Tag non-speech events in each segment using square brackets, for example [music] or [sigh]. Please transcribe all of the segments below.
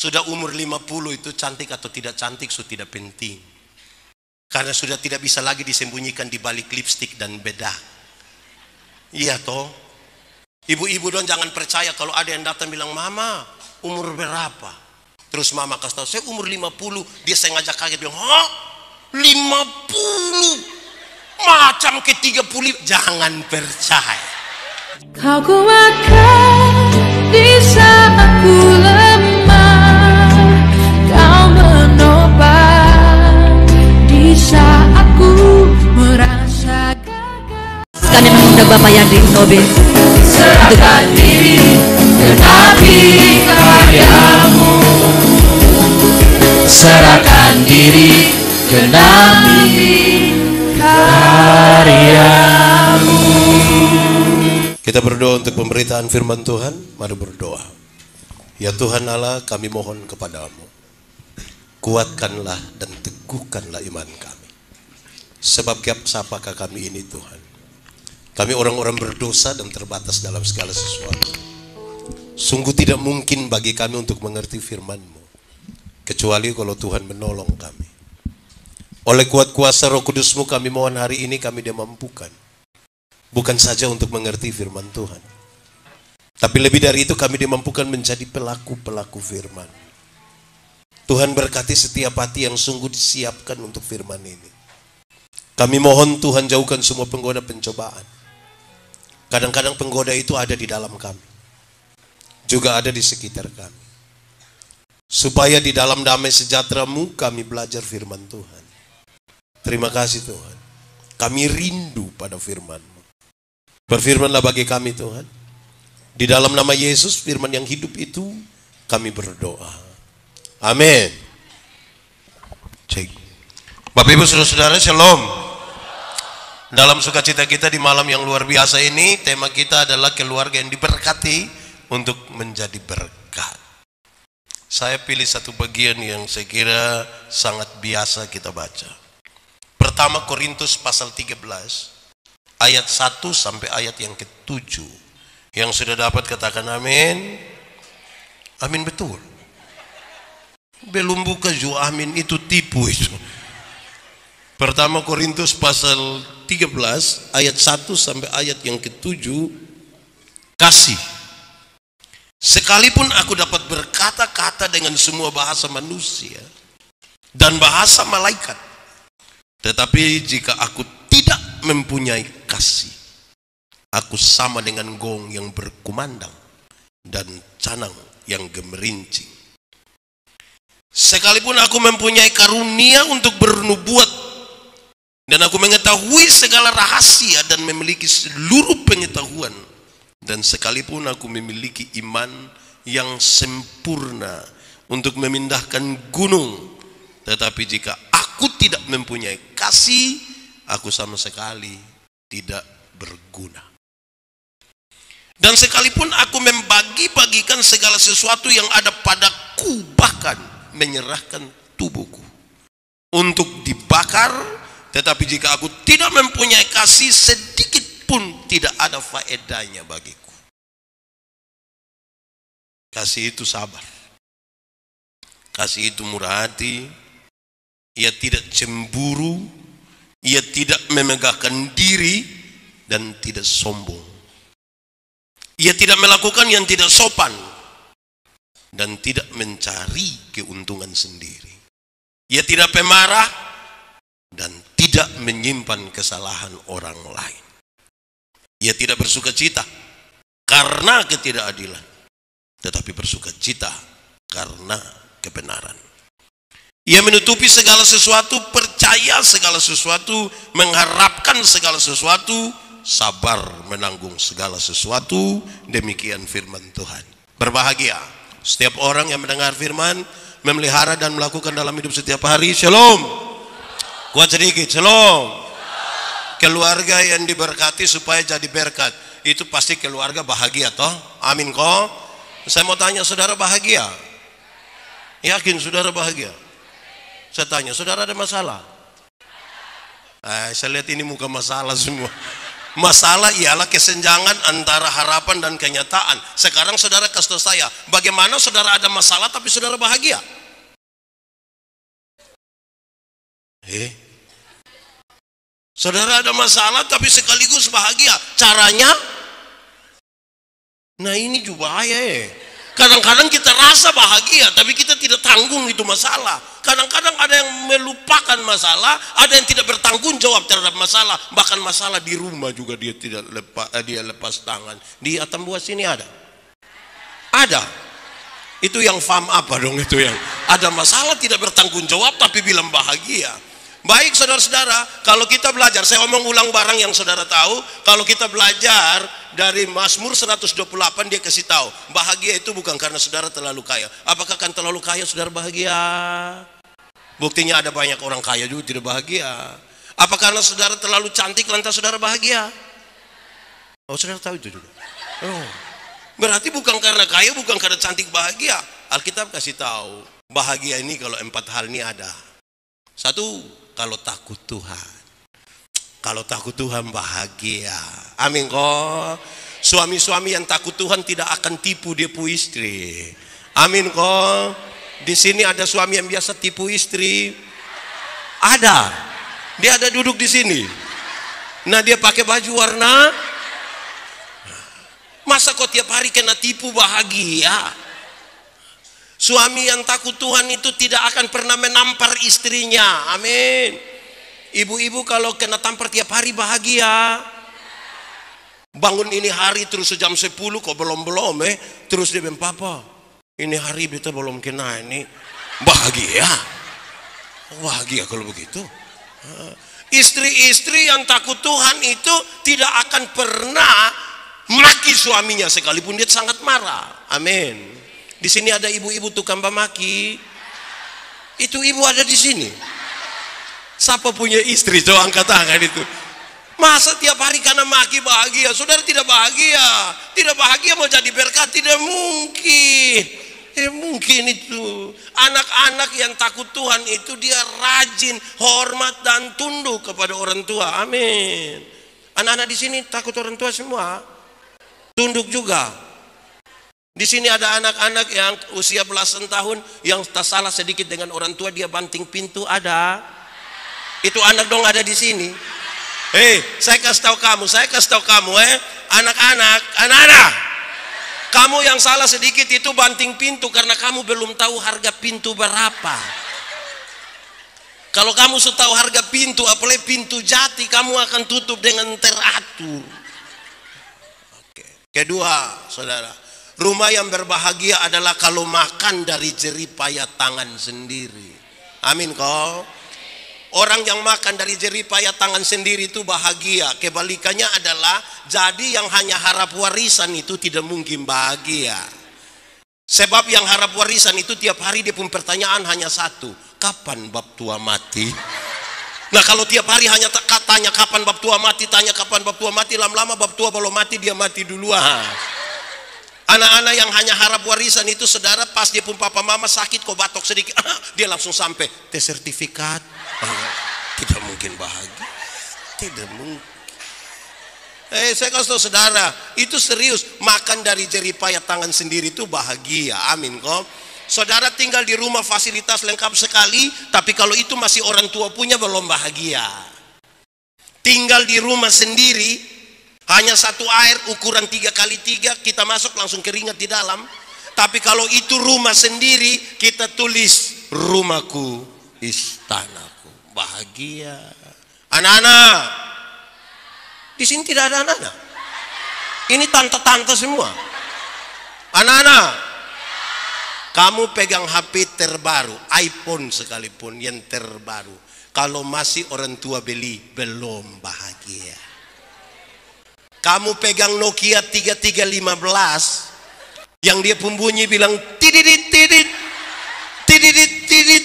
Sudah umur 50 itu cantik atau tidak cantik sudah tidak penting. Karena sudah tidak bisa lagi disembunyikan di balik lipstik dan bedak. Iya toh. Ibu-ibu dong jangan percaya kalau ada yang datang bilang, "Mama, umur berapa?" Terus mama kasih tahu, "Saya umur 50." Dia sengaja kaget bilang, "Hah? 50?" Macam ke 30. Jangan percaya. Kau kuatkan Bapak Yandri Nobe Serahkan diri Genapi karyamu serahkan diri genapi karyamu Kita berdoa untuk pemberitaan firman Tuhan. Mari berdoa. Ya Tuhan Allah, kami mohon kepadamu. Kuatkanlah dan teguhkanlah iman kami. Sebab siapakah kami ini Tuhan? Kami orang-orang berdosa dan terbatas dalam segala sesuatu. Sungguh tidak mungkin bagi kami untuk mengerti firman-Mu. Kecuali kalau Tuhan menolong kami. Oleh kuat kuasa roh kudusmu kami mohon hari ini kami dimampukan. Bukan saja untuk mengerti firman Tuhan. Tapi lebih dari itu kami dimampukan menjadi pelaku-pelaku firman. Tuhan berkati setiap hati yang sungguh disiapkan untuk firman ini. Kami mohon Tuhan jauhkan semua penggoda pencobaan. Kadang-kadang penggoda itu ada di dalam kami. Juga ada di sekitar kami. Supaya di dalam damai sejahteramu kami belajar firman Tuhan. Terima kasih Tuhan. Kami rindu pada firman-Mu. Berfirmanlah bagi kami Tuhan. Di dalam nama Yesus firman yang hidup itu kami berdoa. Amin. Cek. Bapak Ibu Saudara-saudara Shalom. Dalam sukacita kita di malam yang luar biasa ini tema kita adalah keluarga yang diberkati untuk menjadi berkat. Saya pilih satu bagian yang saya kira sangat biasa kita baca. Pertama Korintus pasal 13 ayat 1 sampai ayat yang ke-7. Yang sudah dapat katakan amin. Amin betul. Belum buka juga amin itu tipu itu. Pertama Korintus pasal 13 ayat 1 sampai ayat yang ke-7 kasih. Sekalipun aku dapat berkata-kata dengan semua bahasa manusia dan bahasa malaikat. Tetapi jika aku tidak mempunyai kasih. Aku sama dengan gong yang berkumandang dan canang yang gemerincing. Sekalipun aku mempunyai karunia untuk bernubuat dan aku mengetahui segala rahasia dan memiliki seluruh pengetahuan dan sekalipun aku memiliki iman yang sempurna untuk memindahkan gunung tetapi jika aku tidak mempunyai kasih aku sama sekali tidak berguna. Dan sekalipun aku membagi-bagikan segala sesuatu yang ada padaku, bahkan menyerahkan tubuhku untuk dibakar, tetapi jika aku tidak mempunyai kasih sedikit pun tidak ada faedahnya bagiku. Kasih itu sabar. Kasih itu murah hati. Ia tidak cemburu, ia tidak memegahkan diri dan tidak sombong. Ia tidak melakukan yang tidak sopan dan tidak mencari keuntungan sendiri. Ia tidak pemarah dan tidak menyimpan kesalahan orang lain. Ia tidak bersuka cita karena ketidakadilan, tetapi bersuka cita karena kebenaran. Ia menutupi segala sesuatu, percaya segala sesuatu, mengharapkan segala sesuatu, sabar menanggung segala sesuatu. Demikian firman Tuhan. Berbahagia setiap orang yang mendengar firman, memelihara dan melakukan dalam hidup setiap hari. Shalom. Kuat sedikit. Shalom. Keluarga yang diberkati supaya jadi berkat. Itu pasti keluarga bahagia toh. Amin kok. Saya mau tanya saudara bahagia? Yakin saudara bahagia? Saya tanya, saudara ada masalah? Eh, saya lihat ini muka masalah semua. Masalah ialah kesenjangan antara harapan dan kenyataan. Sekarang saudara kasih saya, bagaimana saudara ada masalah tapi saudara bahagia? Eh? Saudara ada masalah tapi sekaligus bahagia. Caranya? Nah ini juga bahaya ya. Kadang-kadang kita rasa bahagia, tapi kita tidak tanggung itu masalah. Kadang-kadang ada yang melupakan masalah, ada yang tidak bertanggung jawab terhadap masalah. Bahkan masalah di rumah juga dia tidak lepas, eh, dia lepas tangan. Di Atambua sini ada, ada. Itu yang fam apa dong itu yang ada masalah tidak bertanggung jawab tapi bilang bahagia. Baik saudara-saudara, kalau kita belajar, saya omong ulang barang yang saudara tahu, kalau kita belajar dari Mazmur 128 dia kasih tahu, bahagia itu bukan karena saudara terlalu kaya. Apakah kan terlalu kaya saudara bahagia? Buktinya ada banyak orang kaya juga tidak bahagia. Apa karena saudara terlalu cantik lantas saudara bahagia? Oh saudara tahu itu juga. Oh. Berarti bukan karena kaya, bukan karena cantik bahagia. Alkitab kasih tahu, bahagia ini kalau empat hal ini ada. Satu, kalau takut Tuhan. Kalau takut Tuhan bahagia. Amin kok. Suami-suami yang takut Tuhan tidak akan tipu dia pu istri. Amin kok. Di sini ada suami yang biasa tipu istri. Ada. Dia ada duduk di sini. Nah dia pakai baju warna. Masa kok tiap hari kena tipu bahagia? Suami yang takut Tuhan itu tidak akan pernah menampar istrinya. Amin. Ibu-ibu kalau kena tampar tiap hari bahagia. Bangun ini hari terus jam 10 kok belum-belum eh. Terus dia bilang, Papa ini hari beta belum kena ini. Bahagia. Bahagia kalau begitu. Istri-istri yang takut Tuhan itu tidak akan pernah maki suaminya sekalipun dia sangat marah. Amin. Di sini ada ibu-ibu tukang maki. Itu ibu ada di sini. Siapa punya istri? Coba angkat tangan itu. Masa tiap hari karena maki bahagia? Saudara tidak bahagia. Tidak bahagia mau jadi berkat? Tidak mungkin. Tidak mungkin itu. Anak-anak yang takut Tuhan itu dia rajin, hormat dan tunduk kepada orang tua. Amin. Anak-anak di sini takut orang tua semua. Tunduk juga. Di sini ada anak-anak yang usia belasan tahun yang tak salah sedikit dengan orang tua dia banting pintu ada. Itu anak dong ada di sini. Hei, saya kasih tahu kamu, saya kasih tahu kamu eh, anak-anak, anak-anak. Kamu yang salah sedikit itu banting pintu karena kamu belum tahu harga pintu berapa. Kalau kamu sudah tahu harga pintu, apalagi pintu jati, kamu akan tutup dengan teratur. Oke. Kedua, saudara, Rumah yang berbahagia adalah kalau makan dari jeripaya tangan sendiri. Amin kau. Orang yang makan dari jeripaya tangan sendiri itu bahagia. Kebalikannya adalah jadi yang hanya harap warisan itu tidak mungkin bahagia. Sebab yang harap warisan itu tiap hari dia pun pertanyaan hanya satu. Kapan bab tua mati? Nah kalau tiap hari hanya tanya kapan bab tua mati, tanya kapan bab tua mati, lama-lama bab tua belum mati dia mati duluan. Anak-anak yang hanya harap warisan itu saudara pas dia pun papa mama sakit kok batok sedikit [laughs] dia langsung sampai tes sertifikat. [laughs] Tidak mungkin bahagia. Tidak mungkin. Eh saya kasih tahu saudara itu serius. Makan dari jeripaya tangan sendiri itu bahagia. Amin kok. Saudara tinggal di rumah fasilitas lengkap sekali tapi kalau itu masih orang tua punya belum bahagia. Tinggal di rumah sendiri hanya satu air ukuran tiga kali tiga kita masuk langsung keringat di dalam. Tapi kalau itu rumah sendiri kita tulis rumahku istanaku bahagia. Anak-anak di sini tidak ada anak-anak. Ini tante-tante semua. Anak-anak kamu pegang HP terbaru, iPhone sekalipun yang terbaru. Kalau masih orang tua beli belum bahagia. Kamu pegang Nokia 3315 yang dia pembunyi bilang tididit tidit tididit tidit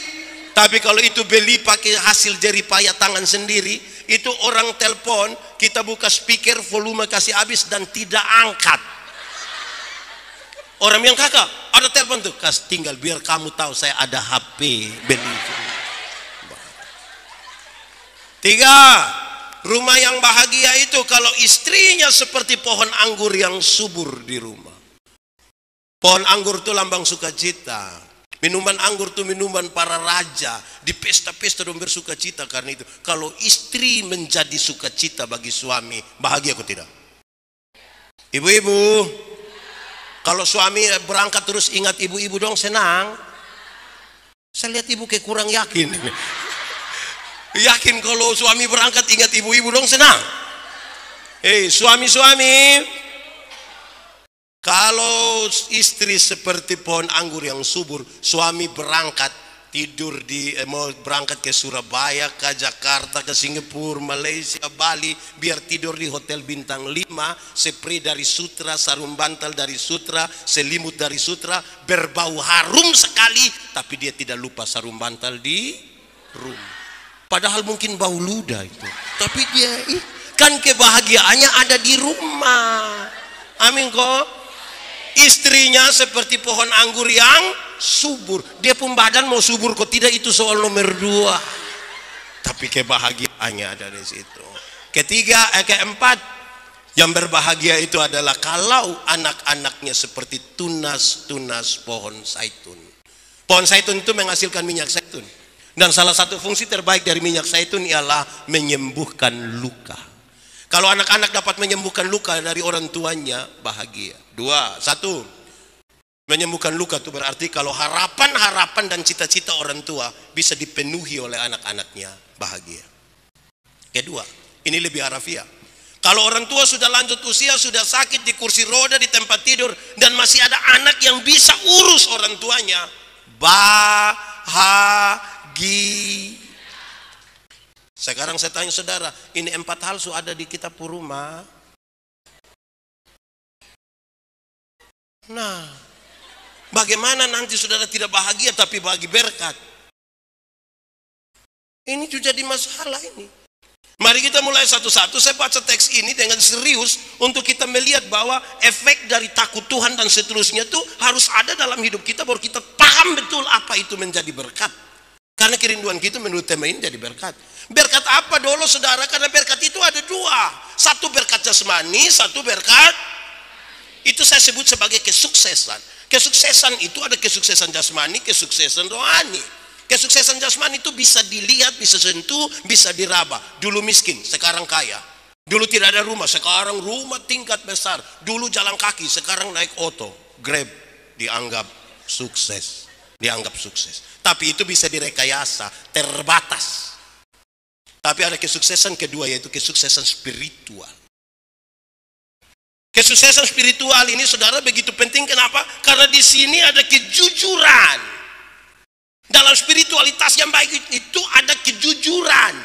tapi kalau itu beli pakai hasil jari payah tangan sendiri itu orang telepon kita buka speaker volume kasih habis dan tidak angkat. Orang yang kakak ada telepon tuh. Kas tinggal biar kamu tahu saya ada HP beli tiga Rumah yang bahagia itu kalau istrinya seperti pohon anggur yang subur di rumah. Pohon anggur itu lambang sukacita. Minuman anggur itu minuman para raja. Di pesta-pesta dong bersukacita karena itu. Kalau istri menjadi sukacita bagi suami, bahagia atau tidak? Ibu-ibu, kalau suami berangkat terus ingat ibu-ibu dong senang. Saya lihat ibu kayak kurang yakin. Yakin kalau suami berangkat ingat ibu-ibu dong senang. Eh, suami-suami, kalau istri seperti pohon anggur yang subur, suami berangkat tidur di eh, mau berangkat ke Surabaya, ke Jakarta, ke Singapura, Malaysia, Bali, biar tidur di hotel bintang 5, spray dari Sutra, sarung bantal dari Sutra, selimut dari Sutra, berbau harum sekali, tapi dia tidak lupa sarung bantal di rumah. Padahal mungkin bau ludah itu. Tapi dia kan kebahagiaannya ada di rumah. Amin kok. Istrinya seperti pohon anggur yang subur. Dia pun badan mau subur kok tidak itu soal nomor dua. Tapi kebahagiaannya ada di situ. Ketiga, eh, keempat, yang berbahagia itu adalah kalau anak-anaknya seperti tunas-tunas pohon zaitun. Pohon zaitun itu menghasilkan minyak zaitun. Dan salah satu fungsi terbaik dari minyak zaitun ialah menyembuhkan luka. Kalau anak-anak dapat menyembuhkan luka dari orang tuanya, bahagia. Dua, satu, menyembuhkan luka itu berarti kalau harapan-harapan dan cita-cita orang tua bisa dipenuhi oleh anak-anaknya, bahagia. Kedua, ini lebih harafiah. Kalau orang tua sudah lanjut usia, sudah sakit di kursi roda, di tempat tidur, dan masih ada anak yang bisa urus orang tuanya, bahagia lagi. Sekarang saya tanya saudara, ini empat hal sudah ada di kitab Puruma. Nah, bagaimana nanti saudara tidak bahagia tapi bagi berkat? Ini juga jadi masalah ini. Mari kita mulai satu-satu. Saya baca teks ini dengan serius untuk kita melihat bahwa efek dari takut Tuhan dan seterusnya itu harus ada dalam hidup kita baru kita paham betul apa itu menjadi berkat. Karena kerinduan kita menurut tema ini jadi berkat. Berkat apa dulu saudara? Karena berkat itu ada dua. Satu berkat jasmani, satu berkat itu saya sebut sebagai kesuksesan. Kesuksesan itu ada kesuksesan jasmani, kesuksesan rohani. Kesuksesan jasmani itu bisa dilihat, bisa sentuh, bisa diraba. Dulu miskin, sekarang kaya. Dulu tidak ada rumah, sekarang rumah tingkat besar. Dulu jalan kaki, sekarang naik oto, grab, dianggap sukses. Dianggap sukses. Tapi itu bisa direkayasa, terbatas. Tapi ada kesuksesan kedua yaitu kesuksesan spiritual. Kesuksesan spiritual ini saudara begitu penting kenapa? Karena di sini ada kejujuran. Dalam spiritualitas yang baik itu ada kejujuran.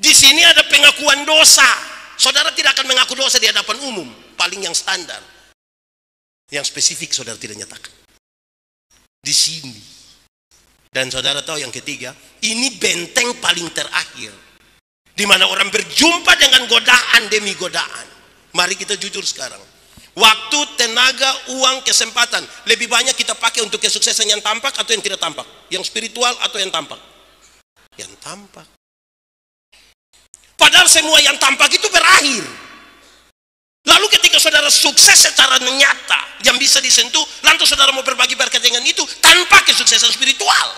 Di sini ada pengakuan dosa. Saudara tidak akan mengaku dosa di hadapan umum, paling yang standar. Yang spesifik saudara tidak nyatakan di sini. Dan saudara tahu yang ketiga, ini benteng paling terakhir. Di mana orang berjumpa dengan godaan demi godaan. Mari kita jujur sekarang. Waktu, tenaga, uang, kesempatan. Lebih banyak kita pakai untuk kesuksesan yang tampak atau yang tidak tampak. Yang spiritual atau yang tampak. Yang tampak. Padahal semua yang tampak itu berakhir. Lalu ketika saudara sukses secara nyata yang bisa disentuh, lantas saudara mau berbagi berkat dengan itu tanpa kesuksesan spiritual.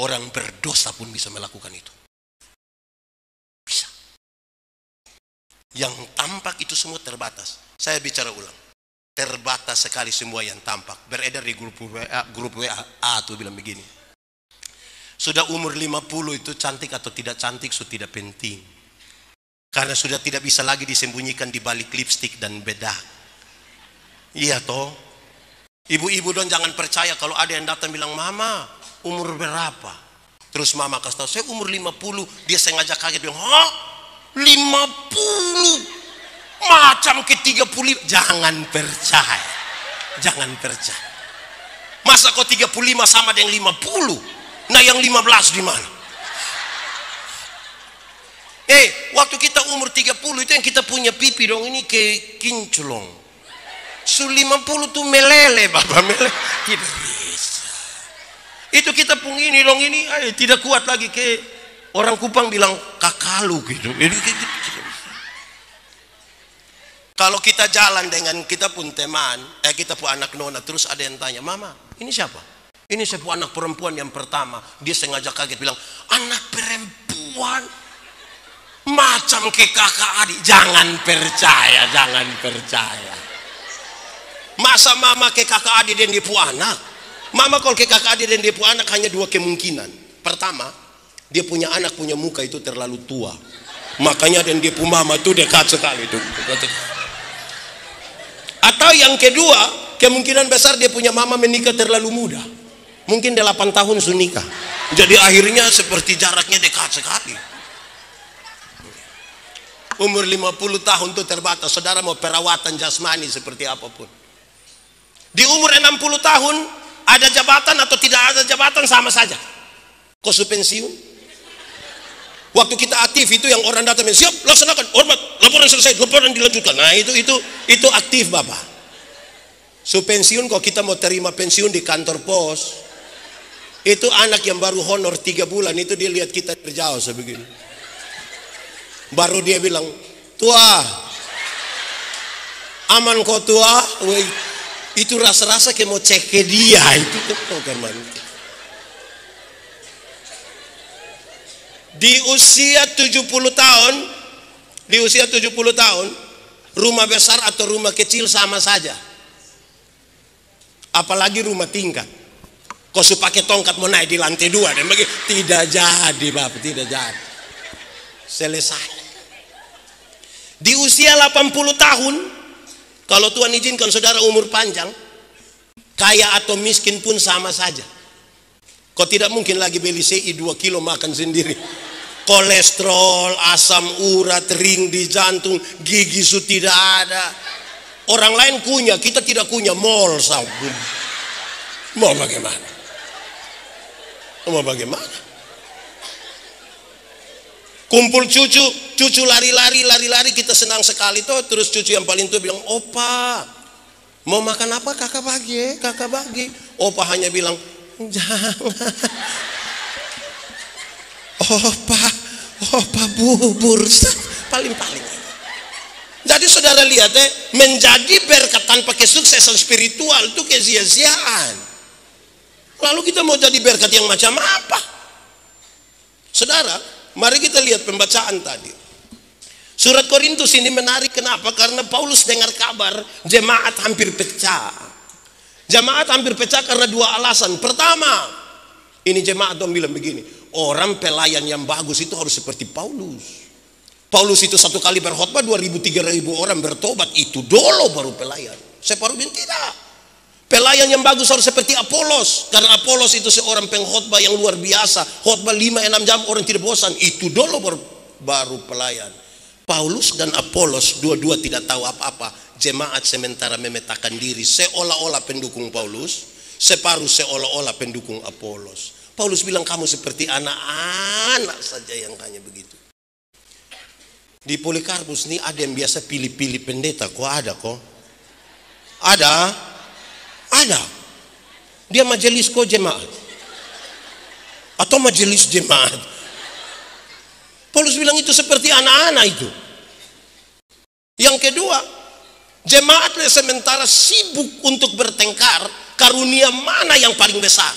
Orang berdosa pun bisa melakukan itu. Bisa. Yang tampak itu semua terbatas. Saya bicara ulang. Terbatas sekali semua yang tampak. Beredar di grup WA, grup WA A tuh bilang begini. Sudah umur 50 itu cantik atau tidak cantik, sudah tidak penting. Karena sudah tidak bisa lagi disembunyikan di balik lipstick dan bedak. Iya toh. Ibu-ibu dong jangan percaya kalau ada yang datang bilang, Mama umur berapa? Terus mama kasih tahu, saya umur 50. Dia sengaja kaget bilang, Hah? 50? Macam ke 35. Jangan percaya. Jangan percaya. Masa kok 35 sama dengan 50? Nah yang 15 di mana? Eh, waktu kita umur 30 itu yang kita punya pipi dong ini ke kinclong. Su 50 tuh melele, Bapak melele. Tidak bisa. Itu kita pun ini dong ini, ay, tidak kuat lagi ke Orang Kupang bilang kakalu gitu. Jadi, gitu. Kalau kita jalan dengan kita pun teman, eh kita pun anak nona, terus ada yang tanya, Mama, ini siapa? Ini pun anak perempuan yang pertama. Dia sengaja kaget bilang, anak perempuan? Macam ke kakak adik. Jangan percaya, jangan percaya. Masa mama ke kakak adik dan dia anak? Mama kalau ke kakak adik dan dia anak hanya dua kemungkinan. Pertama, dia punya anak punya muka itu terlalu tua. Makanya dan dia pun mama itu dekat sekali itu. Atau yang kedua, kemungkinan besar dia punya mama menikah terlalu muda. Mungkin 8 tahun sudah nikah. Jadi akhirnya seperti jaraknya dekat sekali. Umur 50 tahun itu terbatas. Saudara mau perawatan jasmani seperti apa pun. Di umur 60 tahun ada jabatan atau tidak ada jabatan sama saja. Kau pensiun? Waktu kita aktif itu yang orang datang siap laksanakan hormat laporan selesai laporan dilanjutkan. Nah itu itu itu aktif bapak. So pensiun kok kita mau terima pensiun di kantor pos. Itu anak yang baru honor tiga bulan itu dia lihat kita terjauh sebegini. Baru dia bilang tua. Aman kok tua. Wait, itu rasa-rasa kayak mau cek ke dia. [laughs] Itu kan di usia 70 tahun di usia 70 tahun rumah besar atau rumah kecil sama saja. Apalagi rumah tingkat. Kau su pakai tongkat mau naik di lantai dua dan bagi tidak jadi bapak tidak jadi. Selesai di usia 80 tahun kalau Tuhan izinkan saudara umur panjang kaya atau miskin pun sama saja Kau tidak mungkin lagi beli CI 2 kilo makan sendiri. Kolesterol, asam urat, ring di jantung, gigi su tidak ada. Orang lain punya, kita tidak punya mall sabun. Mau bagaimana? Mau bagaimana? Kumpul cucu, cucu lari-lari, lari-lari kita senang sekali tuh. Terus cucu yang paling tua bilang, opa, mau makan apa kakak bagi, kakak bagi. Opa hanya bilang, Jangan. [laughs] Opa, opa bubur paling-paling. Jadi saudara lihat ya, menjadi berkat tanpa kesuksesan spiritual itu kesia-siaan. Lalu kita mau jadi berkat yang macam apa? Saudara, mari kita lihat pembacaan tadi. Surat Korintus ini menarik kenapa? Karena Paulus dengar kabar jemaat hampir pecah. Jemaat hampir pecah karena dua alasan. Pertama, ini jemaat dong bilang begini, orang pelayan yang bagus itu harus seperti Paulus. Paulus itu satu kali berkhotbah 2000-3000 orang bertobat itu dulu baru pelayan. Separuh bin tidak. Pelayan yang bagus harus seperti Apolos karena Apolos itu seorang pengkhotbah yang luar biasa. Khotbah 5 6 jam orang tidak bosan. Itu dulu baru, baru pelayan. Paulus dan Apolos dua-dua tidak tahu apa-apa jemaat sementara memetakan diri seolah-olah pendukung Paulus, separuh seolah-olah pendukung Apolos. Paulus bilang kamu seperti anak-anak saja yang hanya begitu. Di Polikarpus ini ada yang biasa pilih-pilih pendeta, kok ada kok? Ada? Ada. Dia majelis kok jemaat. Atau majelis jemaat. Paulus bilang itu seperti anak-anak itu. Yang kedua, Jemaat sementara sibuk untuk bertengkar karunia mana yang paling besar.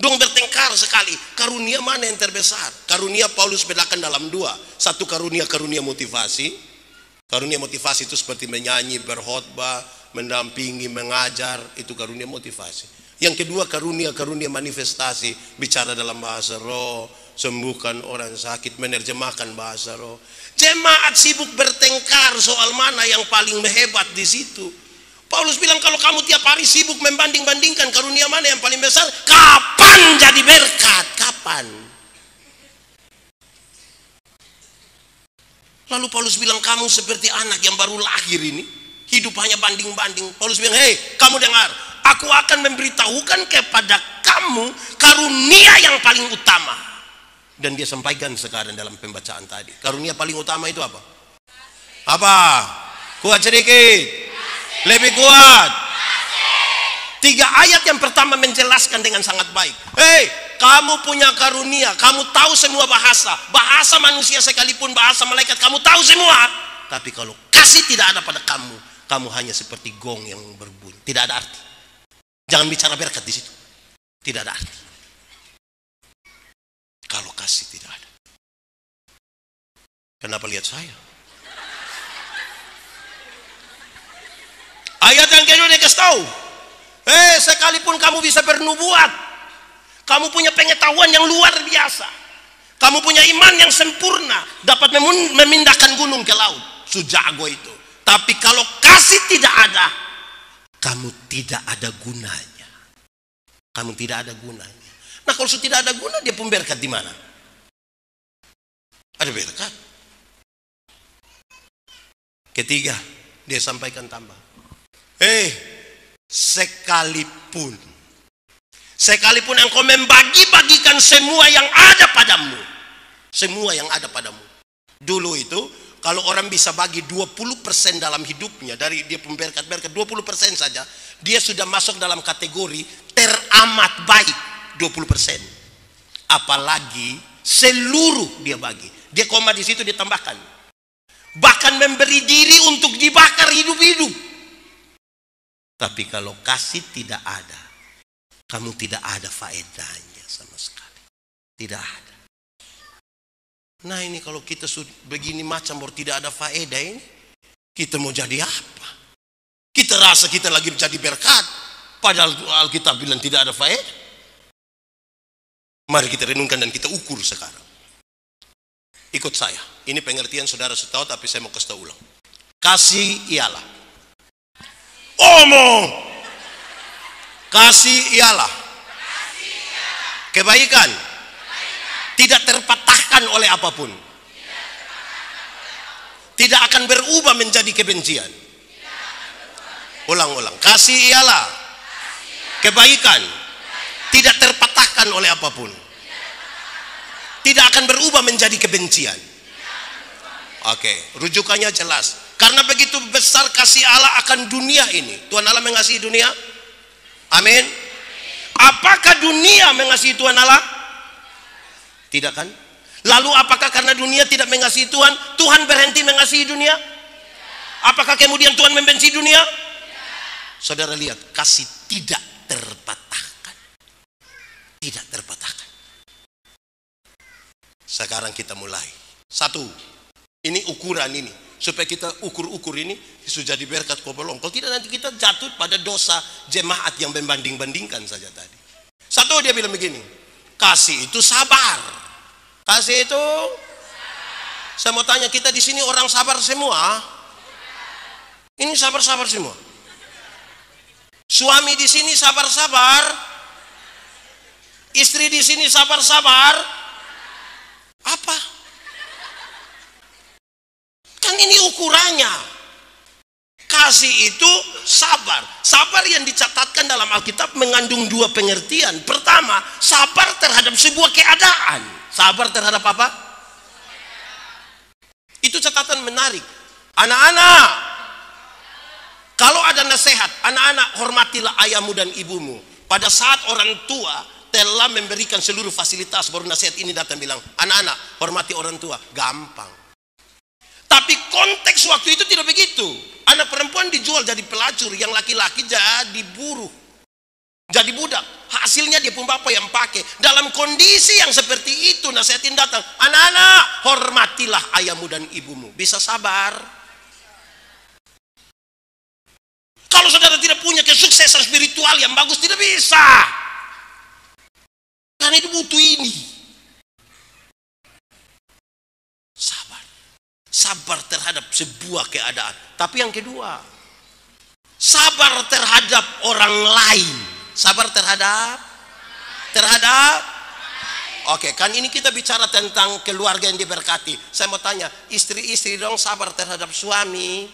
Dong bertengkar sekali. Karunia mana yang terbesar? Karunia Paulus bedakan dalam dua. Satu karunia karunia motivasi. Karunia motivasi itu seperti menyanyi, berkhotbah, mendampingi, mengajar. Itu karunia motivasi. Yang kedua karunia karunia manifestasi. Bicara dalam bahasa roh, sembuhkan orang sakit, menerjemahkan bahasa roh. Jemaat sibuk bertengkar soal mana yang paling hebat di situ. Paulus bilang kalau kamu tiap hari sibuk membanding-bandingkan karunia mana yang paling besar, kapan jadi berkat? Kapan? Lalu Paulus bilang kamu seperti anak yang baru lahir ini, hidup hanya banding-banding. Paulus bilang, "Hei, kamu dengar, aku akan memberitahukan kepada kamu karunia yang paling utama." dan dia sampaikan sekarang dalam pembacaan tadi. Karunia paling utama itu apa? Apa? Kuat sedikit. Lebih kuat. Tiga ayat yang pertama menjelaskan dengan sangat baik. Hei, kamu punya karunia, kamu tahu semua bahasa, bahasa manusia sekalipun bahasa malaikat, kamu tahu semua. Tapi kalau kasih tidak ada pada kamu, kamu hanya seperti gong yang berbunyi, tidak ada arti. Jangan bicara berkat di situ, tidak ada arti. Kalau kasih tidak ada. Kenapa lihat saya? Ayat yang kedua dia kasih tahu. Eh, sekalipun kamu bisa bernubuat, kamu punya pengetahuan yang luar biasa. Kamu punya iman yang sempurna, dapat memindahkan gunung ke laut. Sujago itu. Tapi kalau kasih tidak ada, kamu tidak ada gunanya. Kamu tidak ada gunanya. Nah, kalau sudah tidak ada guna, dia pun berkat di mana? Ada berkat. Ketiga, dia sampaikan tambah. Eh, sekalipun sekalipun engkau membagi-bagikan semua yang ada padamu, semua yang ada padamu. Dulu itu kalau orang bisa bagi 20% dalam hidupnya dari dia pemberkat-berkat 20% saja, dia sudah masuk dalam kategori teramat baik 20%. Apalagi seluruh dia bagi. Dia koma di situ ditambahkan. Bahkan memberi diri untuk dibakar hidup-hidup. Tapi kalau kasih tidak ada, kamu tidak ada faedahnya sama sekali. Tidak ada. Nah ini kalau kita begini macam baru tidak ada faedah ini, kita mau jadi apa? Kita rasa kita lagi menjadi berkat, padahal Alkitab bilang tidak ada faedah. Mari kita renungkan dan kita ukur sekarang. Ikut saya. Ini pengertian saudara setahu tapi saya mau kasih tahu ulang. Kasih ialah omong kasih ialah kebaikan tidak terpatahkan oleh apa pun. Tidak akan berubah menjadi kebencian. Ulang-ulang. Kasih ialah kebaikan tidak terpatahkan oleh apa pun. Tidak akan berubah menjadi kebencian. Oke rujukannya jelas karena begitu besar kasih Allah akan dunia ini. Tuhan Allah mengasihi dunia. Amin. Apakah dunia mengasihi Tuhan Allah? Tidak kan? Lalu apakah karena dunia tidak mengasihi Tuhan, Tuhan berhenti mengasihi dunia? Apakah kemudian Tuhan membenci dunia? Saudara lihat, kasih tidak terpatahkan. Tidak terpatahkan. Sekarang kita mulai. Satu, ini ukuran ini supaya kita ukur-ukur ini sudah jadi berkat kobolong. Kalau tidak nanti kita jatuh pada dosa jemaat yang membanding-bandingkan saja tadi. Satu dia bilang begini, kasih itu sabar. Kasih itu saya mau tanya kita di sini orang sabar semua? Ini sabar-sabar semua. Suami di sini sabar-sabar. Istri di sini sabar-sabar. Apa? Kan ini ukurannya. Kasih itu sabar. Sabar yang dicatatkan dalam Alkitab mengandung dua pengertian. Pertama, sabar terhadap sebuah keadaan. Sabar terhadap apa? Itu catatan menarik. Anak-anak, kalau ada nasihat, anak-anak hormatilah ayahmu dan ibumu. Pada saat orang tua telah memberikan seluruh fasilitas, baru nasihat ini datang bilang, anak-anak hormati orang tua. Gampang. Tapi konteks waktu itu tidak begitu. Anak perempuan dijual jadi pelacur, yang laki-laki jadi buruh. Jadi budak. Hasilnya dia pun bapak yang pakai. Dalam kondisi yang seperti itu, nasihatin datang. Anak-anak, hormatilah ayahmu dan ibumu. Bisa sabar. Kalau saudara tidak punya kesuksesan spiritual yang bagus, tidak bisa. Karena itu butuh ini. Sabar terhadap sebuah keadaan. Tapi yang kedua, sabar terhadap orang lain. Sabar terhadap terhadap Oke, kan ini kita bicara tentang keluarga yang diberkati. Saya mau tanya, istri-istri dong sabar terhadap suami.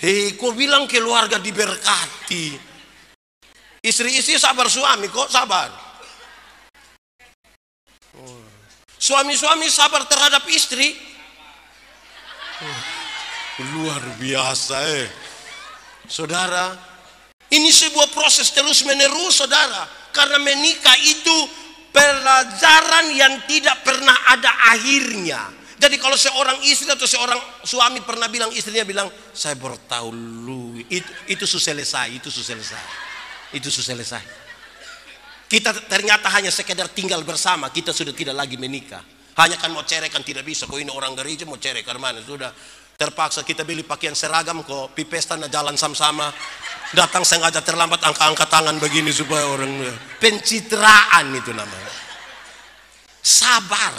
Hei, kok bilang keluarga diberkati? Istri-istri sabar suami, kok sabar? Suami-suami sabar terhadap istri. Oh, luar biasa eh. Saudara, Ini sebuah proses terus menerus saudara. Karena menikah itu pelajaran yang tidak pernah ada akhirnya. Jadi kalau seorang istri atau seorang suami pernah bilang istrinya bilang, saya bertahu lu, itu, itu selesai, itu selesai, itu selesai. Kita ternyata hanya sekedar tinggal bersama, kita sudah tidak lagi menikah. Hanya kan mau cerai kan tidak bisa, kok ini orang gereja mau ke mana, sudah terpaksa kita beli pakaian seragam kok, pipesta jalan sama-sama, datang sengaja terlambat angka-angka tangan begini supaya orang pencitraan itu namanya. Sabar,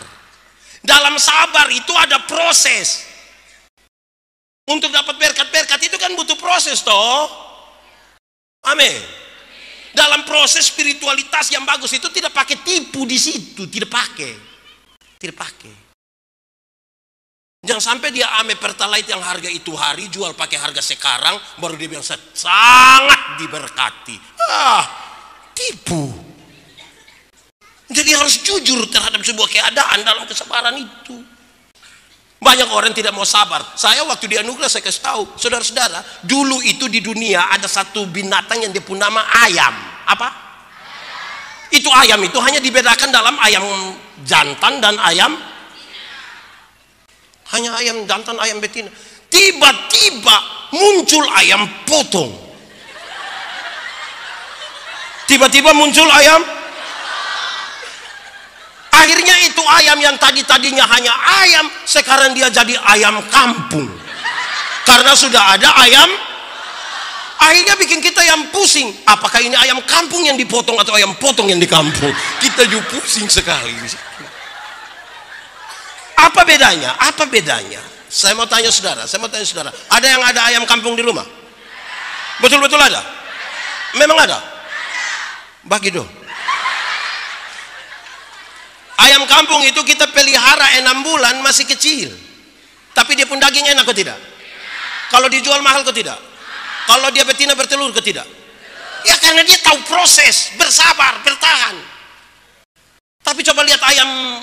dalam sabar itu ada proses. Untuk dapat berkat-berkat itu kan butuh proses toh. Amin. Dalam proses spiritualitas yang bagus itu tidak pakai tipu di situ, tidak pakai. Tidak pakai. Jangan sampai dia ame pertalite yang harga itu hari jual pakai harga sekarang baru dia bilang sangat diberkati. Ah, tipu. Jadi harus jujur terhadap sebuah keadaan dalam kesabaran itu. Banyak orang tidak mau sabar. Saya waktu di anugerah saya kasih tahu, saudara-saudara, dulu itu di dunia ada satu binatang yang dia pun nama ayam. Apa? Itu ayam itu hanya dibedakan dalam ayam jantan dan ayam hanya ayam jantan, ayam betina. Tiba-tiba muncul ayam potong. Tiba-tiba muncul ayam Akhirnya itu ayam yang tadi-tadinya hanya ayam, sekarang dia jadi ayam kampung. Karena sudah ada ayam, akhirnya bikin kita yang pusing. Apakah ini ayam kampung yang dipotong atau ayam potong yang di kampung? Kita juga pusing sekali. Apa bedanya? Apa bedanya? Saya mau tanya saudara, saya mau tanya saudara. Ada yang ada ayam kampung di rumah? Betul-betul ada? Memang ada? Bagi dong. Ayam kampung itu kita pelihara enam bulan masih kecil. Tapi dia pun daging enak kok tidak? Kalau dijual mahal kok tidak? Kalau dia betina bertelur kok tidak? Ya karena dia tahu proses, bersabar, bertahan. Tapi coba lihat ayam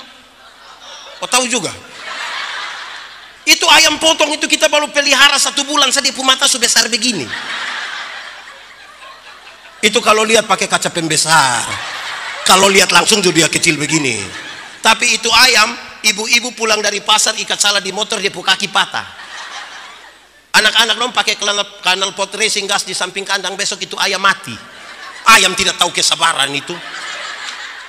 Oh tahu juga. Itu ayam potong itu kita baru pelihara satu bulan saja di mata sudah besar begini. Itu kalau lihat pakai kaca pembesar. Kalau lihat langsung juga dia kecil begini. Tapi itu ayam, ibu-ibu pulang dari pasar ikat salah di motor dia kaki patah. Anak-anak dong pakai kanal, pot racing gas di samping kandang besok itu ayam mati. Ayam tidak tahu kesabaran itu.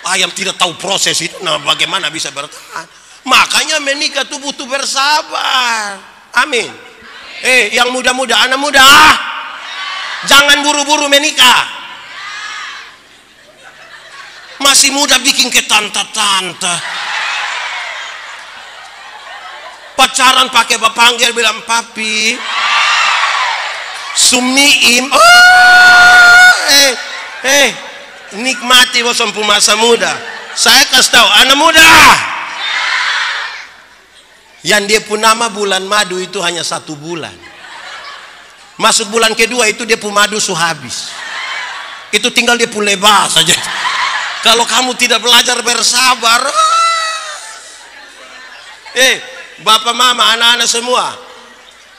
Ayam tidak tahu proses itu. Nah, bagaimana bisa bertahan? Makanya menikah itu butuh bersabar. Amin. Eh, yang muda-muda, anak muda, jangan buru-buru menikah masih muda bikin ke tante-tante. Pacaran pakai panggil bilang papi sumiim oh, eh eh nikmati wasampu masa muda. Saya kasih tahu anak muda. Yang dia pun nama bulan madu itu hanya satu bulan. Masuk bulan kedua itu dia pun madu suhabis itu tinggal dia pun lebar saja kalau kamu tidak belajar bersabar, eh, bapak mama, anak-anak semua,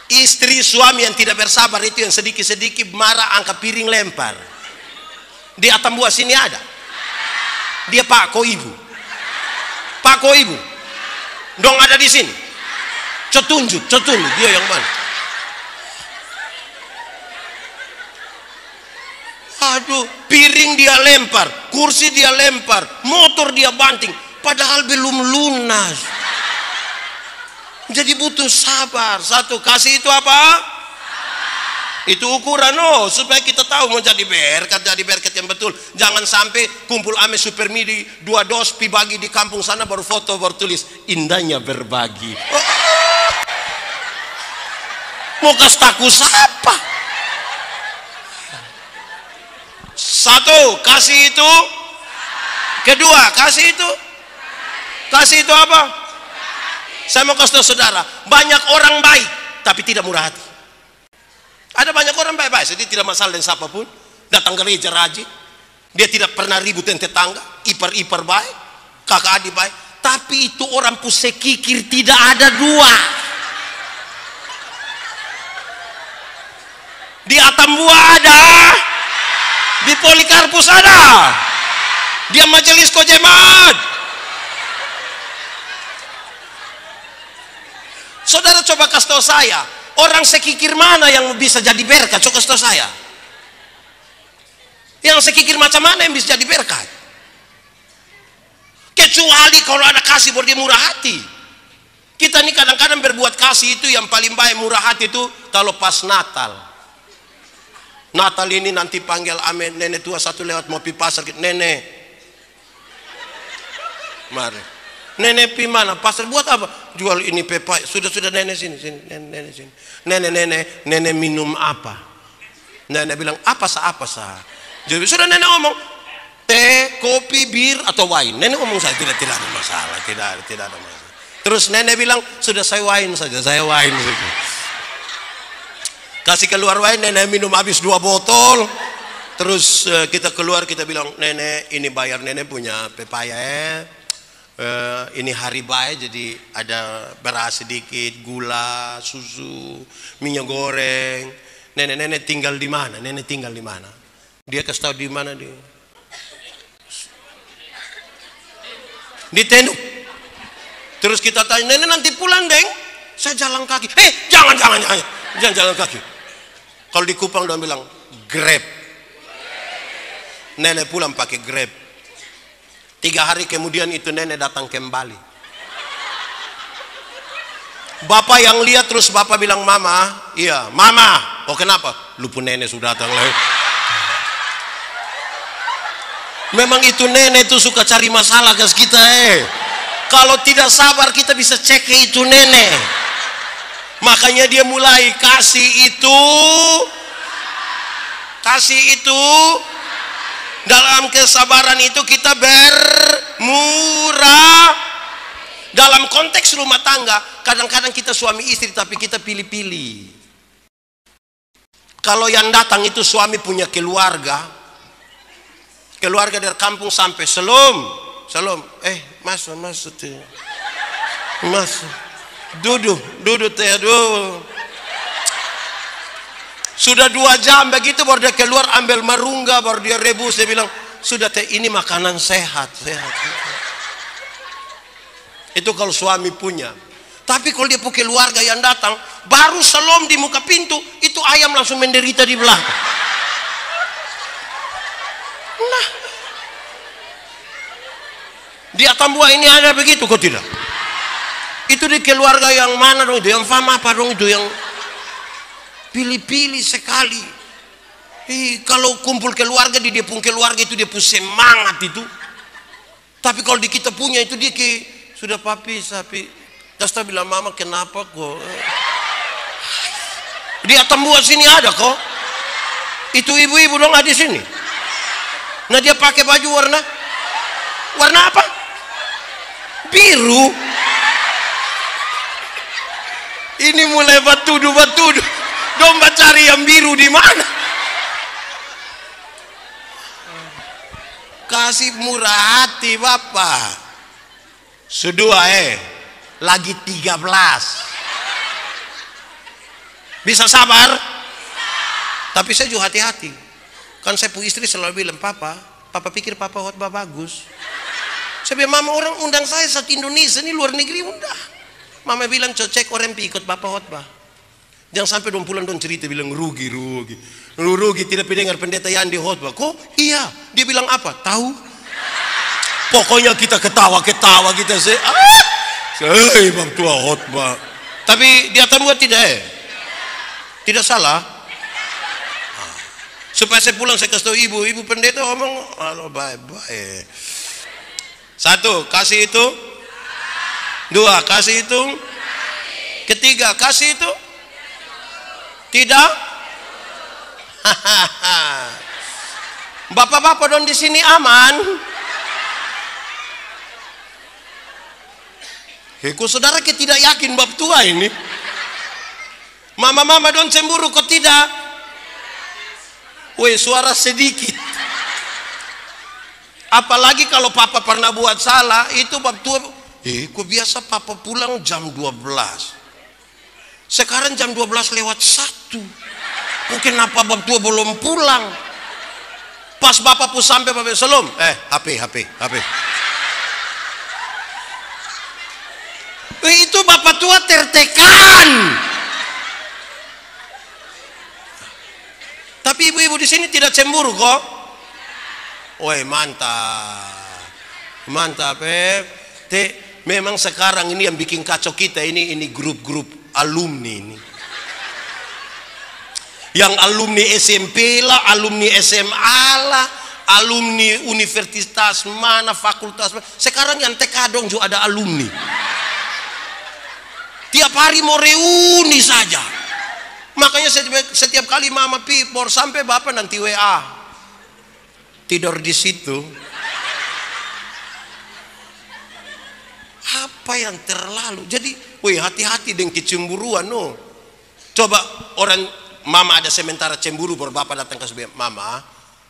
istri suami yang tidak bersabar itu yang sedikit-sedikit marah angkat piring lempar. Di atas buah sini ada. Dia pak ko ibu. Pak ko ibu. Dong ada di sini. Cetunjuk, cetunjuk dia yang mana? Aduh, piring dia lempar, kursi dia lempar, motor dia banting, padahal belum lunas. Jadi butuh sabar. Satu, kasih itu apa? Itu ukuran oh supaya kita tahu mau jadi berkat jadi berkat yang betul. Jangan sampai kumpul ame super midi dua dos pi bagi di kampung sana baru foto baru tulis indahnya berbagi. Oh, Mau kasih taku siapa? Satu, kasih itu. Kedua, kasih itu. Kasih itu apa? Saya mau kasih tahu saudara, banyak orang baik tapi tidak murah hati. Ada banyak orang baik-baik, jadi tidak masalah dengan siapa pun. Datang gereja rajin, dia tidak pernah ribut dengan tetangga, ipar-ipar baik, kakak adik baik. Tapi itu orang pusat kikir tidak ada dua. Di atam buah ada, Di Polikarpus ada. Dia majelis kojemat. Saudara coba kasih tahu saya, orang sekikir mana yang bisa jadi berkat? Coba kasih tahu saya. Yang sekikir macam mana yang bisa jadi berkat? Kecuali kalau ada kasih buat dia murah hati. Kita ini kadang-kadang berbuat kasih itu yang paling baik murah hati itu kalau pas Natal. Natal ini nanti panggil amin. Nenek tua satu lewat mau pi pasar nenek. Mari. Nenek pi mana? Pasar buat apa? Jual ini pepai sudah sudah nenek sini sini nenek, nenek sini. Nenek nenek nenek minum apa? Nenek bilang apa sah apa sah jadi sudah nenek ngomong. Teh kopi bir atau wine. Nenek ngomong saya tidak tidak ada masalah tidak tidak ada masalah. Terus nenek bilang sudah saya wine saja saya wine. saja kasih keluar wine nenek minum habis dua botol. Terus uh, kita keluar kita bilang nenek ini bayar nenek punya pepaya eh. Uh, ini hari baik jadi ada beras sedikit gula susu minyak goreng. Nenek-nenek tinggal di mana? Nenek tinggal di mana? Dia kasih tahu di mana dia. Di Tenuk terus kita tanya nenek nanti pulang deng. Saya jalan kaki. Eh jangan jangan jangan. Jangan jalan kaki kalau di Kupang dia bilang grab. Nenek pulang pakai grab. Tiga hari kemudian itu nenek datang kembali. Bapak yang lihat terus bapak bilang mama, iya mama. Oh kenapa? Lupa nenek sudah datang lagi. Memang itu nenek itu suka cari masalah ke kita eh. Kalau tidak sabar kita bisa cek itu nenek. Makanya dia mulai kasih itu. Kasih itu. Dalam kesabaran itu kita bermurah. Dalam konteks rumah tangga kadang-kadang kita suami istri tapi kita pilih-pilih. Kalau yang datang itu suami punya keluarga. Keluarga dari kampung sampai selum selum. Eh masuk masuk masuk duduk duduk teh aduh sudah dua jam begitu baru dia keluar ambil marungga baru dia rebus. Dia bilang sudah teh ini makanan sehat sehat. Itu kalau suami punya. Tapi kalau dia punya keluarga yang datang baru selom di muka pintu itu ayam langsung menderita di belakang. Nah. Di Atambua ini ada begitu kok tidak itu di keluarga yang mana dong itu? Yang faham apa dong itu? Yang pilih-pilih sekali. Ih, kalau kumpul keluarga di dia pun keluarga itu dia pun semangat itu. Tapi kalau di kita punya itu dia ke sudah papi sapi. Dasta bilang mama kenapa kok? Di Atambua sini ada kok. Itu ibu-ibu dong ada di sini. Nah dia pakai baju warna. Warna apa? Biru ini mulai batudu batudu domba cari yang biru di mana? Kasih murah hati bapak. Sedua eh. Lagi 13 bisa sabar? Tapi saya juga hati-hati. Kan saya punya istri selalu bilang papa papa pikir papa khotbah bagus. Saya bilang mama orang undang saya satu Indonesia ini luar negeri undang Mama bilang cocek orang pi ikut bapak khotbah. Jangan sampai dong pulang dong cerita bilang rugi rugi. Rugi tidak pendengar pendeta yang di khotbah. Kok iya? Dia bilang apa? Tahu? Pokoknya kita ketawa ketawa kita sih. Ah! Hei, bab tua khotbah. Tapi dia tahu tidak eh? Tidak salah. Ah. Supaya saya pulang saya kasih tahu ibu, ibu pendeta ngomong, halo baik baik. Satu, kasih itu Dua, kasih itu. Ketiga, kasih itu. Tidak. [laughs] Bapak-bapak dong di sini aman. Heku saudara kita tidak yakin bab tua ini. Mama-mama dong cemburu kok tidak. Woi suara sedikit. Apalagi kalau papa pernah buat salah, itu bab tua Eh, kok biasa papa pulang jam 12. Sekarang jam 12 lewat satu. Kok kenapa bab tua belum pulang? Pas bapak pun sampai bapak selum, eh HP, HP, HP. Eh, itu bapak tua tertekan. Tapi ibu-ibu di sini tidak cemburu kok. Woi mantap, mantap eh. Te, memang sekarang ini yang bikin kacau kita ini ini grup-grup alumni ini. Yang alumni SMP lah, alumni SMA lah, alumni universitas mana, fakultas mana. Sekarang yang tekadong juga ada alumni. Tiap hari mau reuni saja. Makanya setiap, setiap kali mama pipor sampai bapak nanti WA. Tidur di situ. Apa yang terlalu? Jadi, woi hati-hati dengan kecemburuan no. Coba orang mama ada sementara cemburu baru bapak datang ke sebelah mama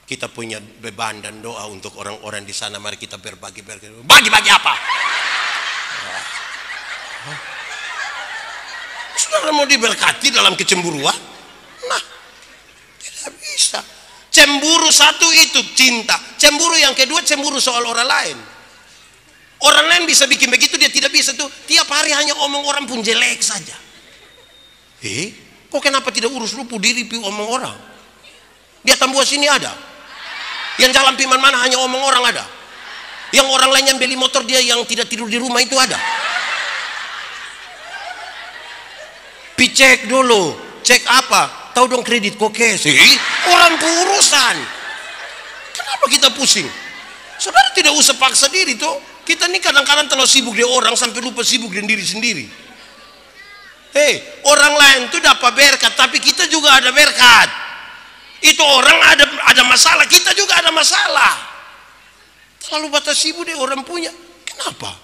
kita punya beban dan doa untuk orang-orang di sana mari kita berbagi berbagi bagi-bagi apa Saudara mau diberkati dalam kecemburuan? Nah, tidak bisa. Cemburu satu itu cinta. Cemburu yang kedua cemburu soal orang lain. Orang lain bisa bikin begitu dia tidak bisa tuh. Tiap hari hanya omong orang pun jelek saja. Eh, kok kenapa tidak urus rupu diri pi omong orang? Dia tambua sini ada. Yang jalan piman mana hanya omong orang ada. Yang orang lain yang beli motor dia yang tidak tidur di rumah itu ada. Picek dulu, cek apa? Tahu dong kredit koke sih? Orang urusan. Kenapa kita pusing? Saudara tidak usah paksa diri tuh. Kita ini kadang-kadang terlalu sibuk di orang sampai lupa sibuk dengan diri sendiri. Hei, orang lain tuh dapat berkat, tapi kita juga ada berkat. Itu orang ada ada masalah, kita juga ada masalah. Terlalu batas sibuk deh orang punya. Kenapa?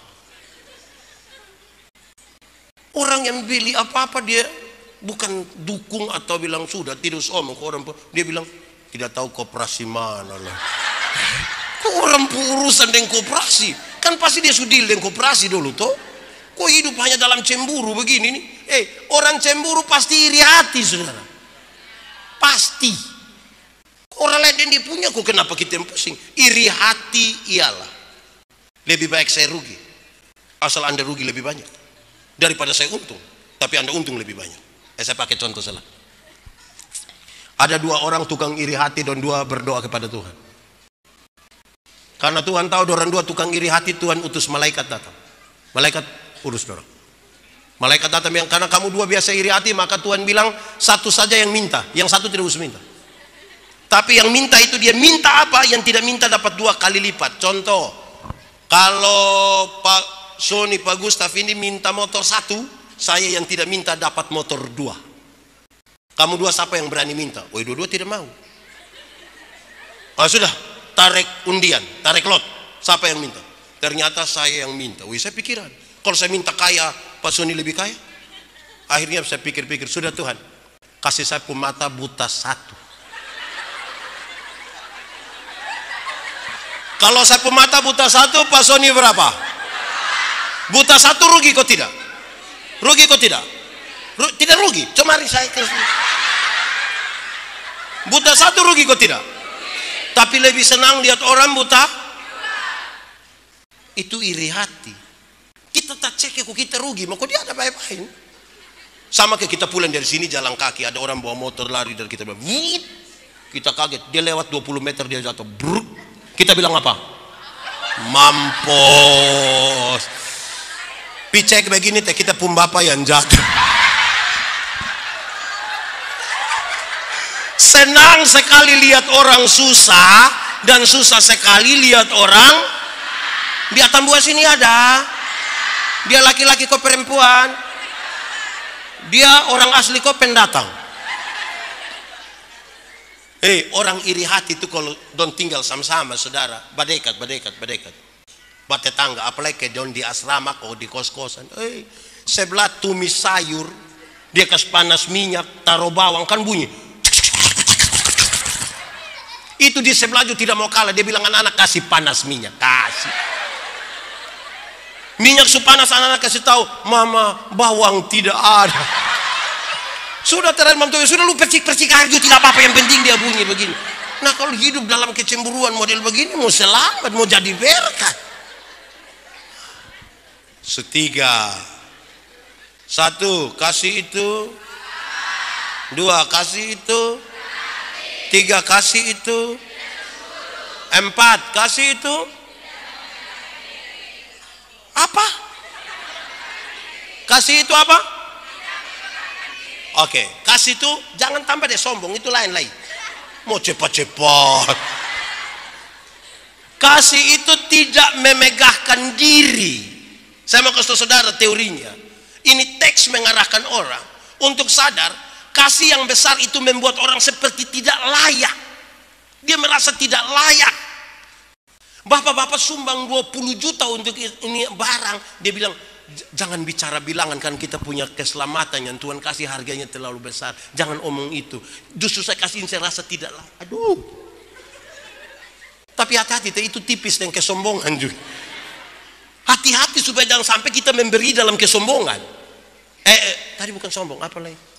Orang yang beli apa-apa dia bukan dukung atau bilang sudah tidak omong ke orang dia bilang tidak tahu koperasi mana lah. [laughs] Kok orang urusan dengan koperasi? Kan pasti dia sudil dengan koperasi dulu toh. Kok hidup hanya dalam cemburu begini nih? Eh, orang cemburu pasti iri hati, saudara. Pasti. Orang lain yang dia punya, kok kenapa kita yang pusing? Iri hati ialah. Lebih baik saya rugi. Asal anda rugi lebih banyak. Daripada saya untung. Tapi anda untung lebih banyak. Eh, saya pakai contoh salah. Ada dua orang tukang iri hati dan dua berdoa kepada Tuhan. Karena Tuhan tahu orang dua tukang iri hati, Tuhan utus malaikat datang. Malaikat urus dorong. Malaikat datang yang karena kamu dua biasa iri hati, maka Tuhan bilang satu saja yang minta, yang satu tidak usah minta. Tapi yang minta itu dia minta apa? Yang tidak minta dapat dua kali lipat. Contoh, kalau Pak Sony, Pak Gustaf ini minta motor satu, saya yang tidak minta dapat motor dua. Kamu dua siapa yang berani minta? Oh, dua-dua tidak mau. Oh, sudah, tarik undian, tarik lot. Siapa yang minta? Ternyata saya yang minta. Wih, saya pikiran. Kalau saya minta kaya, Pak Sony lebih kaya. Akhirnya saya pikir-pikir, sudah Tuhan, kasih saya mata buta satu. Kalau saya mata buta satu, Pak Sony berapa? Buta satu rugi kok tidak? Rugi kok tidak? Tidak rugi. Cuma saya terus. Buta satu rugi kok tidak? Tapi lebih senang lihat orang buta. Itu iri hati. Kita tak cek kok kita rugi, mau kok dia ada baik-baik. Sama kayak kita pulang dari sini jalan kaki, ada orang bawa motor lari dari kita. Wup, kita kaget, dia lewat 20 meter dia jatuh. Bruk. Kita bilang apa? Mampus. Picek begini teh kita pun bapak yang jatuh. Senang sekali lihat orang susah dan susah sekali lihat orang di Atambua sini ada. Dia laki-laki kok perempuan. Dia orang asli kok pendatang. Eh, orang iri hati itu kalau don tinggal sama-sama saudara, badekat, badekat, badekat. Bate tangga, apalagi don di asrama kok di kos-kosan. Eh, sebelah tumis sayur, dia kasih panas minyak, taruh bawang kan bunyi. Itu di sebelah juga tidak mau kalah. Dia bilang anak-anak kasih panas minyak, kasih. Minyak supanas anak-anak kasih tahu, mama bawang tidak ada. Sudah terakhir mam sudah lu percik-percik aja tidak apa-apa yang penting dia bunyi begini. Nah kalau hidup dalam kecemburuan model begini mau selamat, mau jadi berkat. Setiga. Satu, kasih itu. Dua, kasih itu. Tiga, kasih itu. Empat, kasih itu. Apa? Kasih itu apa? Oke, kasih itu jangan tambah deh sombong, itu lain-lain. Mau cepat-cepat. Kasih itu tidak memegahkan diri. Saya mau kasih saudara teorinya. Ini teks mengarahkan orang untuk sadar kasih yang besar itu membuat orang seperti tidak layak. Dia merasa tidak layak. Bapak-bapak sumbang 20 juta untuk ini barang. Dia bilang, jangan bicara bilangan kan kita punya keselamatan yang Tuhan kasih harganya terlalu besar. Jangan omong itu. Justru saya kasih saya rasa tidak layak. Aduh. Tapi hati-hati itu tipis dan kesombongan juga. Hati-hati supaya jangan sampai kita memberi dalam kesombongan. Eh, eh tadi bukan sombong, apa lagi?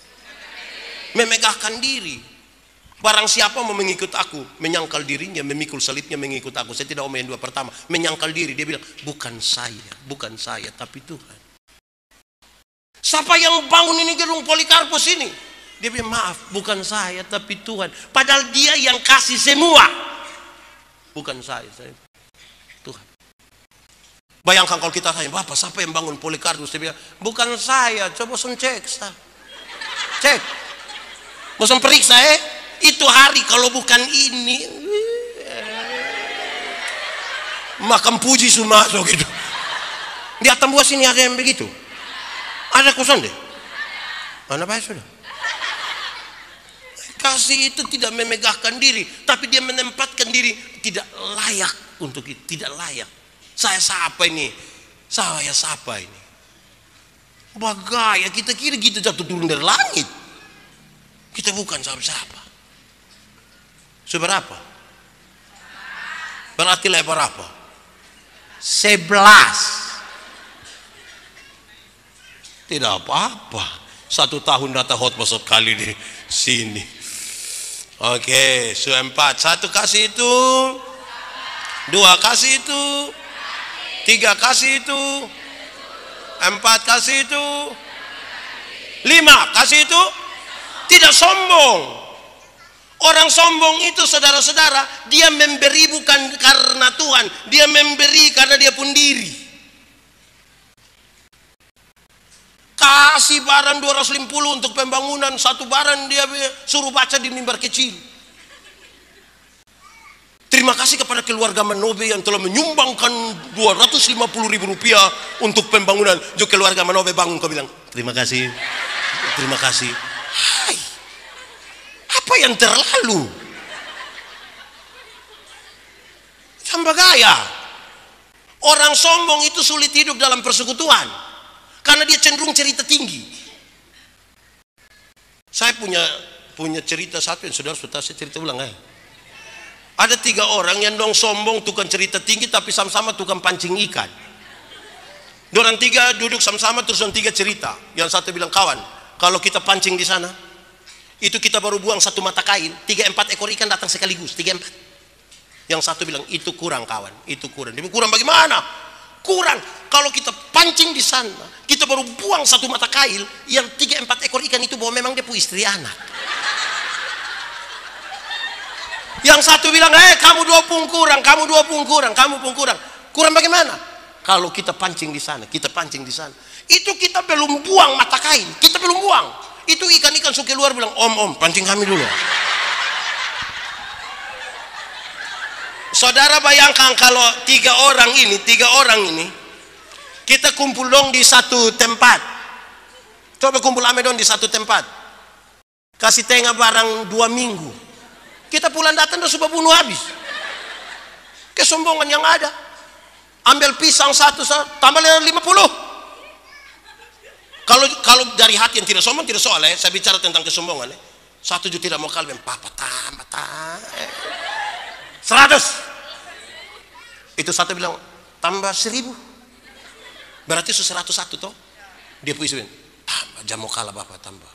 Memegahkan diri. Barang siapa mau mengikut aku, menyangkal dirinya, memikul salibnya mengikut aku. Saya tidak omong yang dua pertama, menyangkal diri. Dia bilang, bukan saya, bukan saya, tapi Tuhan. Siapa yang bangun ini gedung Polikarpus ini? Dia bilang, maaf, bukan saya, tapi Tuhan. Padahal dia yang kasih semua. Bukan saya, saya Tuhan. Bayangkan kalau kita tanya, Bapak siapa yang bangun Polikarpus? Dia bilang, bukan saya, coba sun cek. Cek. Bosan periksa eh. Itu hari kalau bukan ini. Makan puji semua so gitu. Di atas buah sini ada yang begitu. Ada kosan deh. Mana baik sudah. Kasih itu tidak memegahkan diri, tapi dia menempatkan diri tidak layak untuk itu, tidak layak. Saya siapa ini? Saya siapa ini? Bagaya kita kira kita jatuh turun dari langit. Kita bukan siapa-siapa. Seberapa? Berarti lebar apa? Sebelas. Tidak apa-apa. Satu tahun data hot masuk kali di sini. Oke, su empat. Satu kasih itu. Dua kasih itu Tiga kasih itu. Empat kasih itu. Lima kasih itu. Tidak sombong. Orang sombong itu saudara-saudara, dia memberi bukan karena Tuhan, dia memberi karena dia pun diri. Kasih barang 250 untuk pembangunan, satu barang dia suruh baca di mimbar kecil. Terima kasih kepada keluarga Manobe yang telah menyumbangkan 250 ribu rupiah untuk pembangunan. Juga keluarga Manobe bangun kau bilang, terima kasih, terima kasih. Hai, apa yang terlalu? Tambah gaya. Orang sombong itu sulit hidup dalam persekutuan. Karena dia cenderung cerita tinggi. Saya punya punya cerita satu yang saudara sudah saya cerita ulang eh. Ada tiga orang yang dong sombong tukang cerita tinggi tapi sama-sama tukang pancing ikan. Orang tiga duduk sama-sama terus orang tiga cerita. Yang satu bilang kawan, kalau kita pancing di sana, itu kita baru buang satu mata kain, tiga empat ekor ikan datang sekaligus, tiga empat. Yang satu bilang itu kurang kawan, itu kurang. Dia kurang bagaimana? Kurang. Kalau kita pancing di sana, kita baru buang satu mata kail, yang tiga empat ekor ikan itu bahwa memang dia punya istri anak. Yang satu bilang, eh kamu dua pun kurang, kamu dua pun kurang, kamu pun kurang. Kurang bagaimana? Kalau kita pancing di sana, kita pancing di sana. Itu kita belum buang mata kain, kita belum buang. Itu ikan-ikan suka luar bilang, om om, pancing kami dulu. Saudara bayangkan kalau tiga orang ini, tiga orang ini, kita kumpul dong di satu tempat. Coba kumpul ame dong di satu tempat. Kasih tengah barang dua minggu. Kita pulang datang dan sudah bunuh habis. Kesombongan yang ada. Ambil pisang satu, tambah lima puluh. Kalau kalau dari hati yang tidak sombong tidak soal ya. Saya bicara tentang kesombongan ya. Satu juta tidak mau kalben, papa tambah. Seratus. Itu satu bilang tambah seribu. Berarti itu seratus satu toh. Dia puisi tambah jamu kalah bapak tambah.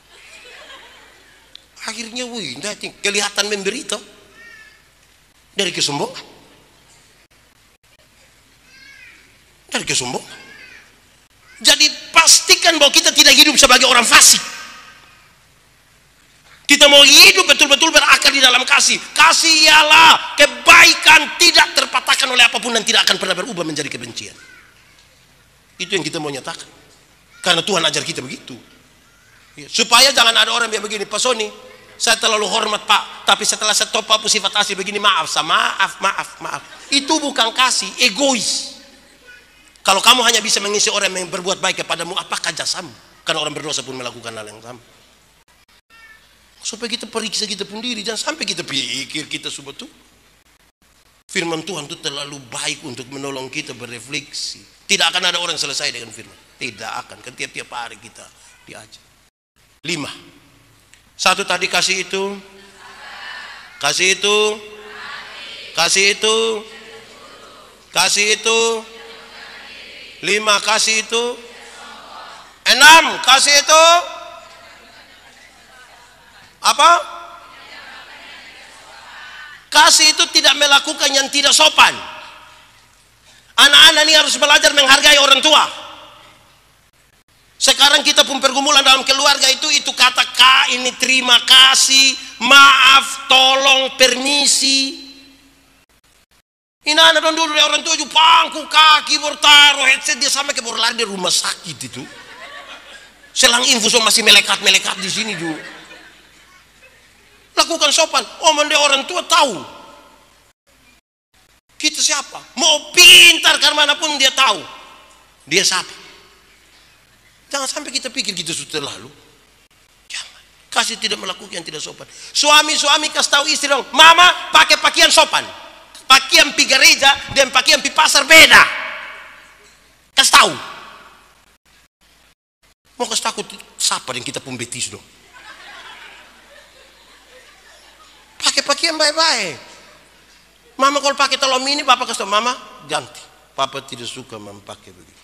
Akhirnya wih, kelihatan memberi toh. Dari kesombongan. Dari kesombongan. Jadi pastikan bahwa kita tidak hidup sebagai orang fasik. Kita mau hidup betul-betul berakar di dalam kasih. Kasih ialah kebaikan tidak terpatahkan oleh apa pun dan tidak akan pernah berubah menjadi kebencian. Itu yang kita mau nyatakan. Karena Tuhan ajar kita begitu. Ya, supaya jangan ada orang yang begini, Pak Sony, saya terlalu hormat Pak, tapi setelah saya top up sifat asli begini, maaf, sama maaf, maaf, maaf. Itu bukan kasih, egois. Kalau kamu hanya bisa mengisi orang yang berbuat baik kepadamu, apakah jasamu? Karena orang berdosa pun melakukan hal yang sama. Supaya kita periksa kita pun diri, jangan sampai kita pikir kita semua tuh. Firman Tuhan itu terlalu baik untuk menolong kita berefleksi. Tidak akan ada orang selesai dengan firman. Tidak akan, kan tiap-tiap hari kita diajar. Lima. Satu tadi kasih itu. Kasih itu. Kasih itu. Kasih itu. Lima kasih itu. Enam kasih itu. Apa? Kasih itu tidak melakukan yang tidak sopan. Anak-anak ini harus belajar menghargai orang tua. Sekarang kita pun pergumulan dalam keluarga itu itu kata ka ini terima kasih, maaf, tolong, permisi. Ini anak don dulu orang tua pangku kaki bertaruh headset dia sama kayak lari di rumah sakit itu. Selang infus masih melekat-melekat di sini juga. Lakukan sopan. Oh, mende orang tua tahu. Kita siapa? Mau pintar karena mana pun dia tahu. Dia siapa? Jangan sampai kita pikir kita sudah lalu. Jangan. Kasih tidak melakukan yang tidak sopan. Suami-suami kasih tahu istri dong. Mama pakai pakaian sopan. Pakaian pi gereja dan pakaian pi pasar beda. Kasih tahu. Mau kasih takut siapa yang kita pun betis dong. Pakai pakaian baik-baik. Mama kalau pakai telur mini, papa kasih tahu mama ganti. Papa tidak suka mama pakai begitu.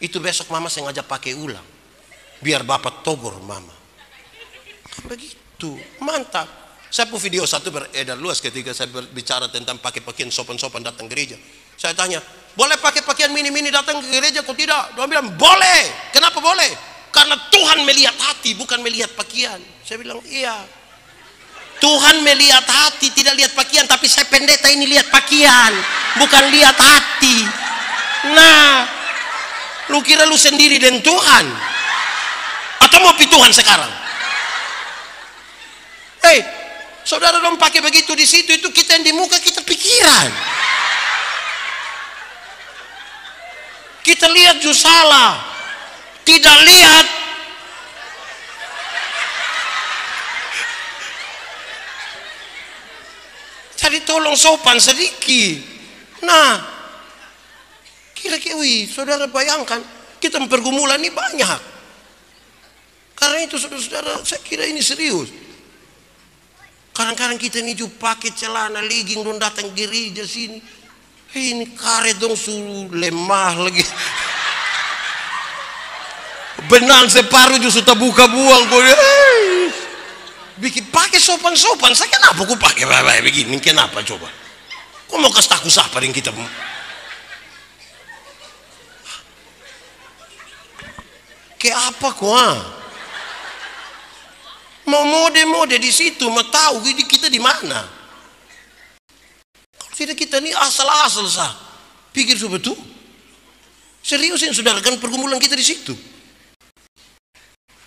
Itu besok mama sengaja pakai ulang. Biar bapak togor mama. Begitu, mantap. Saya pun video satu beredar luas ketika saya berbicara tentang pakai pakaian sopan-sopan datang gereja. Saya tanya, boleh pakai pakaian mini-mini datang ke gereja? Kok tidak? Dia bilang, boleh. Kenapa boleh? Karena Tuhan melihat hati, bukan melihat pakaian. Saya bilang, iya. Tuhan melihat hati, tidak lihat pakaian, tapi saya pendeta ini lihat pakaian, bukan lihat hati. Nah, lu kira lu sendiri dan Tuhan? Atau mau pi Tuhan sekarang? Hei, saudara dong pakai begitu di situ itu kita yang di muka kita pikiran. Kita lihat justru salah. Tidak lihat Jadi tolong sopan sedikit. Nah, kira-kira, wih, saudara bayangkan, kita pergumulan ini banyak. Karena itu saudara-saudara, saya kira ini serius. Kadang-kadang kita ini juga pakai celana legging dong datang gereja sini. Hei, ini karet dong suruh lemah lagi. Benang separuh justru terbuka buang. Hey bikin pakai sopan-sopan saya kenapa aku pakai baik begini kenapa coba kok mau kasih takut siapa yang kita ke apa kok? Mau mode-mode di situ mau tahu kita di mana kalau tidak kita ini asal-asal sah pikir betul seriusin saudara kan pergumulan kita di situ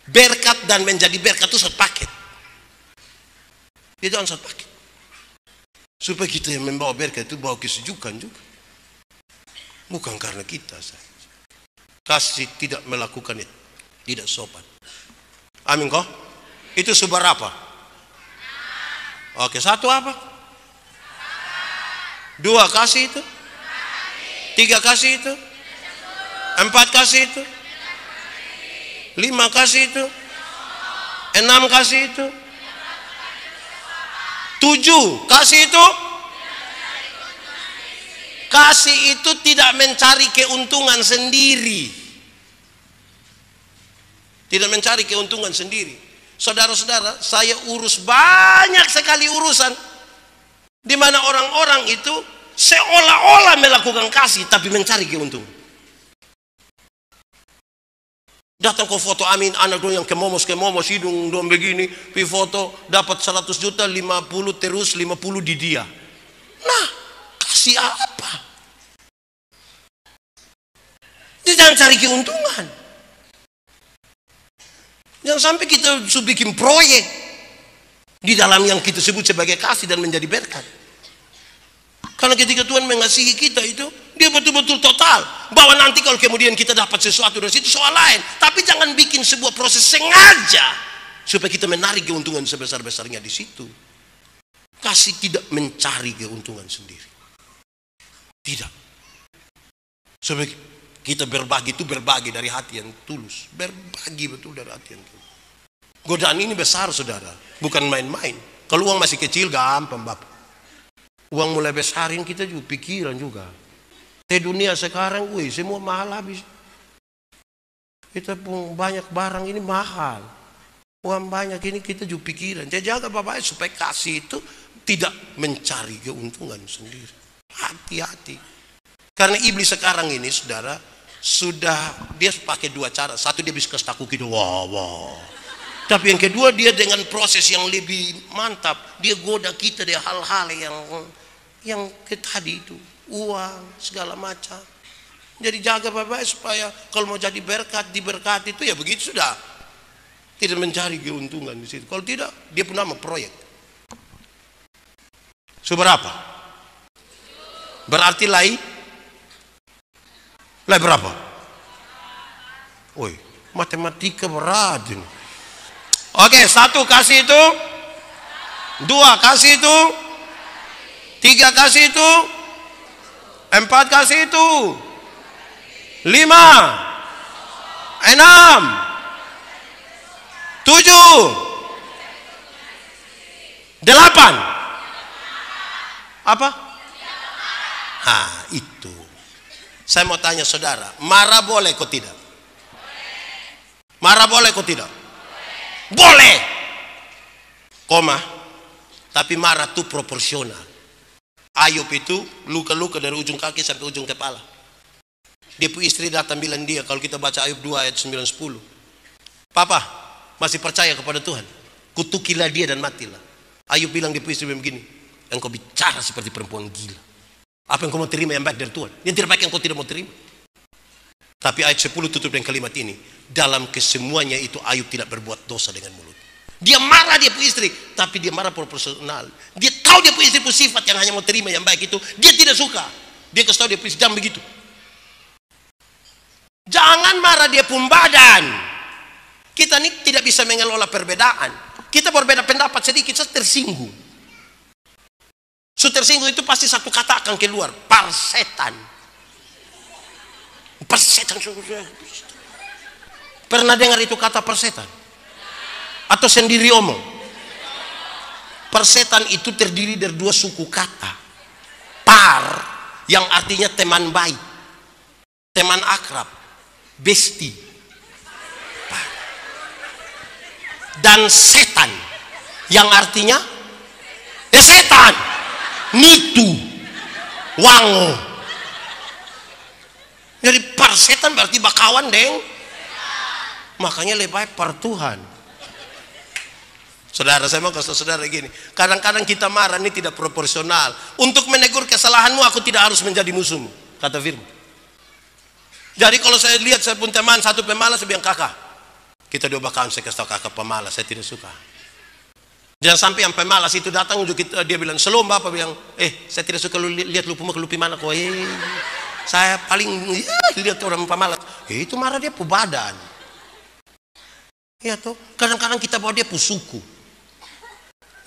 berkat dan menjadi berkat itu satu paket dia jangan satu paket. Supaya kita yang membawa berkat itu bawa kesejukan juga. Bukan karena kita saja. Kasih tidak melakukan itu. Tidak sopan. Amin kok? Itu sebar apa? Oke, satu apa? Dua kasih itu? Tiga kasih itu? Empat kasih itu? Lima kasih itu? Enam kasih itu? Tujuh, kasih itu kasih itu tidak mencari keuntungan sendiri. Tidak mencari keuntungan sendiri. Saudara-saudara, saya urus banyak sekali urusan Di mana orang-orang itu seolah-olah melakukan kasih tapi mencari keuntungan. Datang ke foto amin anak dong yang kemomos kemomos hidung dong begini, pi foto dapat 100 juta 50 terus 50 di dia. Nah, kasih apa? Dia jangan cari keuntungan. Jangan sampai kita bikin proyek di dalam yang kita sebut sebagai kasih dan menjadi berkat. Karena ketika Tuhan mengasihi kita itu, dia betul-betul total. Bahwa nanti kalau kemudian kita dapat sesuatu dari situ soal lain. Tapi jangan bikin sebuah proses sengaja supaya kita menarik keuntungan sebesar-besarnya di situ. Kasih tidak mencari keuntungan sendiri. Tidak. Supaya kita berbagi itu berbagi dari hati yang tulus. Berbagi betul dari hati yang tulus. Godaan ini besar saudara. Bukan main-main. Kalau uang masih kecil gampang bapak. Uang mulai besarin kita juga pikiran juga. Di dunia sekarang, wih, semua mahal habis. Kita pun banyak barang ini mahal. Uang banyak ini kita juga pikiran. Jadi jaga bapak supaya kasih itu tidak mencari keuntungan sendiri. Hati-hati. Karena iblis sekarang ini, saudara, sudah dia pakai dua cara. Satu dia bisa kasih takut gitu, wah, wah. Tapi yang kedua dia dengan proses yang lebih mantap, dia goda kita dari hal-hal yang yang tadi itu. Uang segala macam. Jadi jaga bapak supaya kalau mau jadi berkat diberkati itu ya begitu sudah. Tidak mencari keuntungan di situ. Kalau tidak dia pun nama proyek. Seberapa? Berarti lain lain berapa Woi, matematika berat ini. Oke, satu kasih itu, dua kasih itu, Tiga kasih itu. Empat kasih itu. Lima. Enam. Tujuh. Delapan. Apa? Ha, itu. Saya mau tanya saudara, marah boleh kok tidak? Marah boleh kok tidak? Boleh. Koma. Tapi marah itu proporsional. Ayub itu luka-luka dari ujung kaki sampai ujung kepala. Dia pun istri datang bilang dia kalau kita baca Ayub 2 ayat 9 10. Papa, masih percaya kepada Tuhan? Kutukilah dia dan matilah. Ayub bilang di istri begini, engkau bicara seperti perempuan gila. Apa yang kau mau terima yang baik dari Tuhan? Yang tidak baik yang kau tidak mau terima. Tapi ayat 10 tutup dengan kalimat ini. Dalam kesemuanya itu Ayub tidak berbuat dosa dengan mulut. Dia marah dia punya istri, tapi dia marah proporsional. Dia tahu dia punya istri punya sifat yang hanya mau terima yang baik itu, dia tidak suka. Dia kasih tahu dia punya jangan begitu. Jangan marah dia pun badan. Kita ini tidak bisa mengelola perbedaan. Kita berbeda pendapat sedikit, saya tersinggung. So tersinggung itu pasti satu kata akan keluar, parsetan. Persetan. Pernah dengar itu kata persetan? atau sendiri omong? Persetan itu terdiri dari dua suku kata. Par yang artinya teman baik, teman akrab, besti. Dan setan yang artinya ya setan, nitu, wango. Jadi persetan berarti bakawan deng. Makanya lebih baik par Tuhan. Saudara, saya mau kasih saudara gini. Kadang-kadang kita marah ini tidak proporsional. Untuk menegur kesalahanmu, aku tidak harus menjadi musuhmu. Kata firman. Jadi kalau saya lihat saya pun teman satu pemalas, saya bilang kakak. Kita dua bakalan saya kasih tahu kakak pemalas, saya tidak suka. Jangan sampai yang pemalas itu datang kita, dia bilang selom bapak bilang, eh saya tidak suka lihat lu puma lupi mana kok. Eh, saya paling ya, lihat orang pemalas. Eh, itu marah dia pu badan. Iya tuh. Kadang-kadang kita bawa dia pu suku.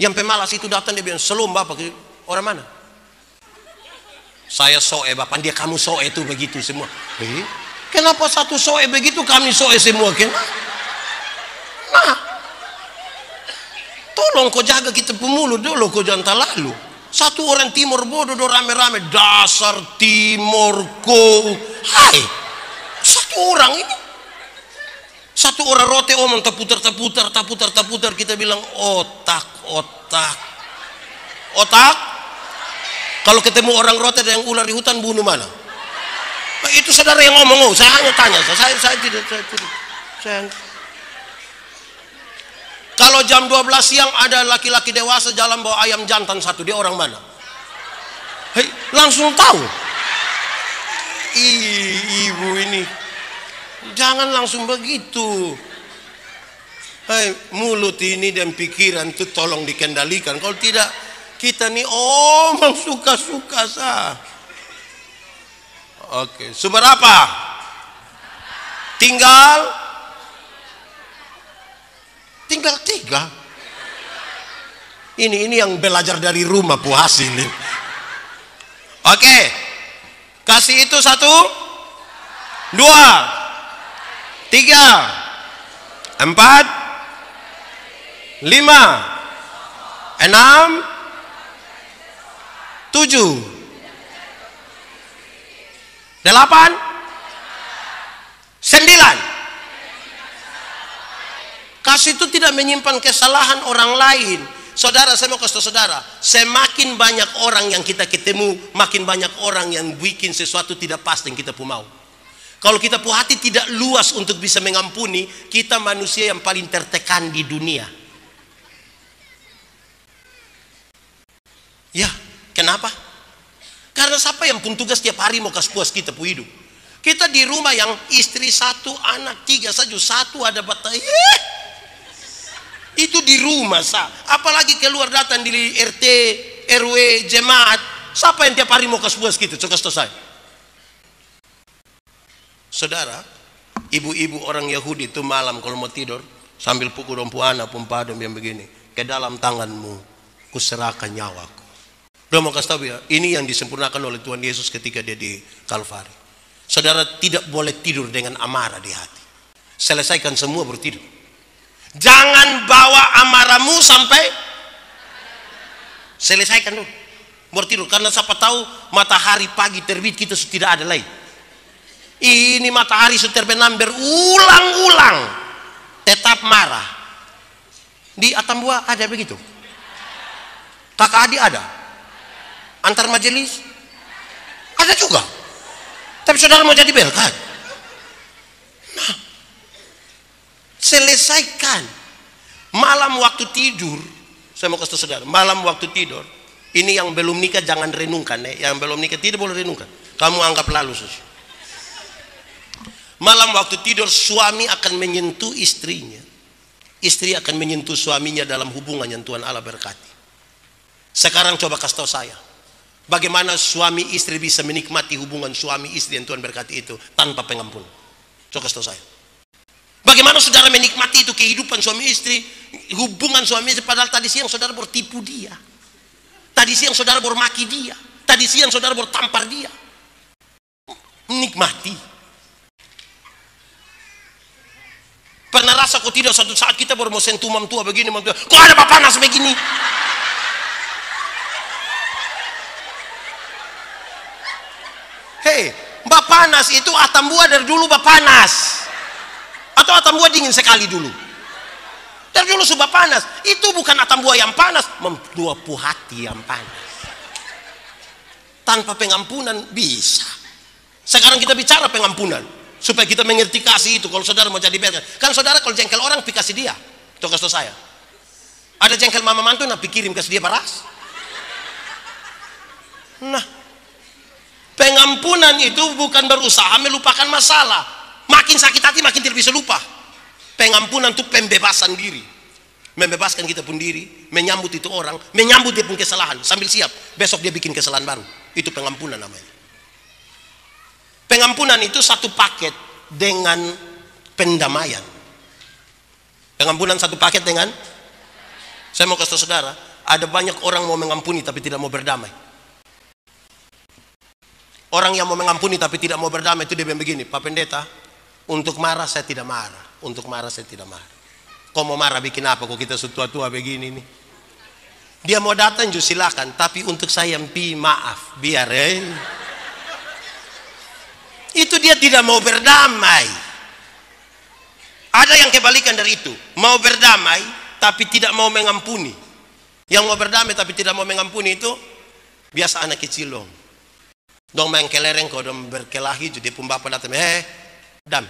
Yang pemalas itu datang dia bilang, selum bapak orang mana? Saya soe bapak, dia kamu soe itu begitu semua. Eh, kenapa satu soe begitu kami soe semua? Kenapa? Nah, tolong kau jaga kita pemulu dulu, kau jangan terlalu. Satu orang timur bodoh do rame-rame dasar timurku. Hai, satu orang ini satu orang rote omong terputar terputar terputar terputar kita bilang otak otak otak Kalau ketemu orang rote yang ular di hutan bunuh mana? Nah, itu saudara yang ngomong, oh, saya hanya tanya, saya saya, saya tidak saya tidak. Saya, kalau jam 12 siang ada laki-laki dewasa jalan bawa ayam jantan satu, dia orang mana? Hei, langsung tahu. Ih, ibu ini. Jangan langsung begitu. Hei, mulut ini dan pikiran itu tolong dikendalikan. Kalau tidak, kita nih oh [laughs] suka-suka sah. Oke, seberapa? Tinggal tinggal tiga. Ini ini yang belajar dari rumah puas ini. Oke, kasih itu satu, dua, tiga, empat, lima, enam, tujuh, delapan, sembilan. Kasih itu tidak menyimpan kesalahan orang lain. Saudara, saya mau kasih saudara, semakin banyak orang yang kita ketemu, makin banyak orang yang bikin sesuatu tidak pasti yang kita pun mau. Kalau kita punya hati tidak luas untuk bisa mengampuni, kita manusia yang paling tertekan di dunia. Ya, kenapa? Karena siapa yang pun tugas tiap hari mau kasih puas kita pun hidup. Kita di rumah yang istri satu, anak tiga saja, satu ada batai. Itu di rumah sah. Apalagi keluar datang di RT, RW, jemaat. Siapa yang tiap hari mau kasih puas kita? Coba saya. Saudara, ibu-ibu orang Yahudi itu malam kalau mau tidur sambil pukul dompu anak pempadam yang begini ke dalam tanganmu kuserahkan nyawaku. Udah mau kasih tahu ya, ini yang disempurnakan oleh Tuhan Yesus ketika dia di Kalvari. Saudara tidak boleh tidur dengan amarah di hati. Selesaikan semua bertidur. Jangan bawa amarahmu sampai selesaikan dulu. Bertidur karena siapa tahu matahari pagi terbit kita sudah tidak ada lagi. Ini matahari sudah terbenam berulang-ulang. Tetap marah. Di Atambua ada begitu. Kakak adik ada. Antar majelis ada juga. Tapi saudara mau jadi belkat. Nah, selesaikan. Malam waktu tidur, saya mau kasih saudara, malam waktu tidur, ini yang belum nikah jangan renungkan ya. Yang belum nikah tidak boleh renungkan. Kamu anggap lalu saja. Malam waktu tidur suami akan menyentuh istrinya. Istri akan menyentuh suaminya dalam hubungan yang Tuhan Allah berkati. Sekarang coba kasih tahu saya. Bagaimana suami istri bisa menikmati hubungan suami istri yang Tuhan berkati itu tanpa pengampun. Coba kasih tahu saya. Bagaimana saudara menikmati itu kehidupan suami istri, hubungan suami istri padahal tadi siang saudara bertipu dia. Tadi siang saudara bermaki dia. Tadi siang saudara bertampar dia. Nikmati. Pernah rasa kok tidak satu saat kita baru mau sentuh mam tua begini, mam tua. Kok ada panas begini? Hei, Mbak panas itu Atambua dari dulu Mbak Atau Atambua dingin sekali dulu. Dari dulu sudah panas. Itu bukan Atambua yang panas, memdua hati yang panas. Tanpa pengampunan bisa. Sekarang kita bicara pengampunan supaya kita mengerti kasih itu kalau saudara mau jadi better kan saudara kalau jengkel orang pi kasih dia itu kasih saya ada jengkel mama mantu nah pikirin kasih dia paras nah pengampunan itu bukan berusaha melupakan masalah makin sakit hati makin tidak bisa lupa. Pengampunan itu pembebasan diri. Membebaskan kita pun diri menyambut itu orang menyambut dia pun kesalahan. Sambil siap besok dia bikin kesalahan baru. Itu pengampunan namanya. Pengampunan itu satu paket dengan pendamaian. Pengampunan satu paket dengan? Saya mau kasih saudara, ada banyak orang mau mengampuni tapi tidak mau berdamai. Orang yang mau mengampuni tapi tidak mau berdamai itu dia begini, Pak Pendeta, untuk marah saya tidak marah, untuk marah saya tidak marah. Kau mau marah bikin apa? Kok kita setua-tua begini nih? Dia mau datang juga silakan, tapi untuk saya pi maaf, biar eh itu dia tidak mau berdamai. Ada yang kebalikan dari itu, mau berdamai tapi tidak mau mengampuni. Yang mau berdamai tapi tidak mau mengampuni itu Biasa anak kecil dong. Dong main kelereng kau dong berkelahi jadi pun bapak datang. Eh, dam,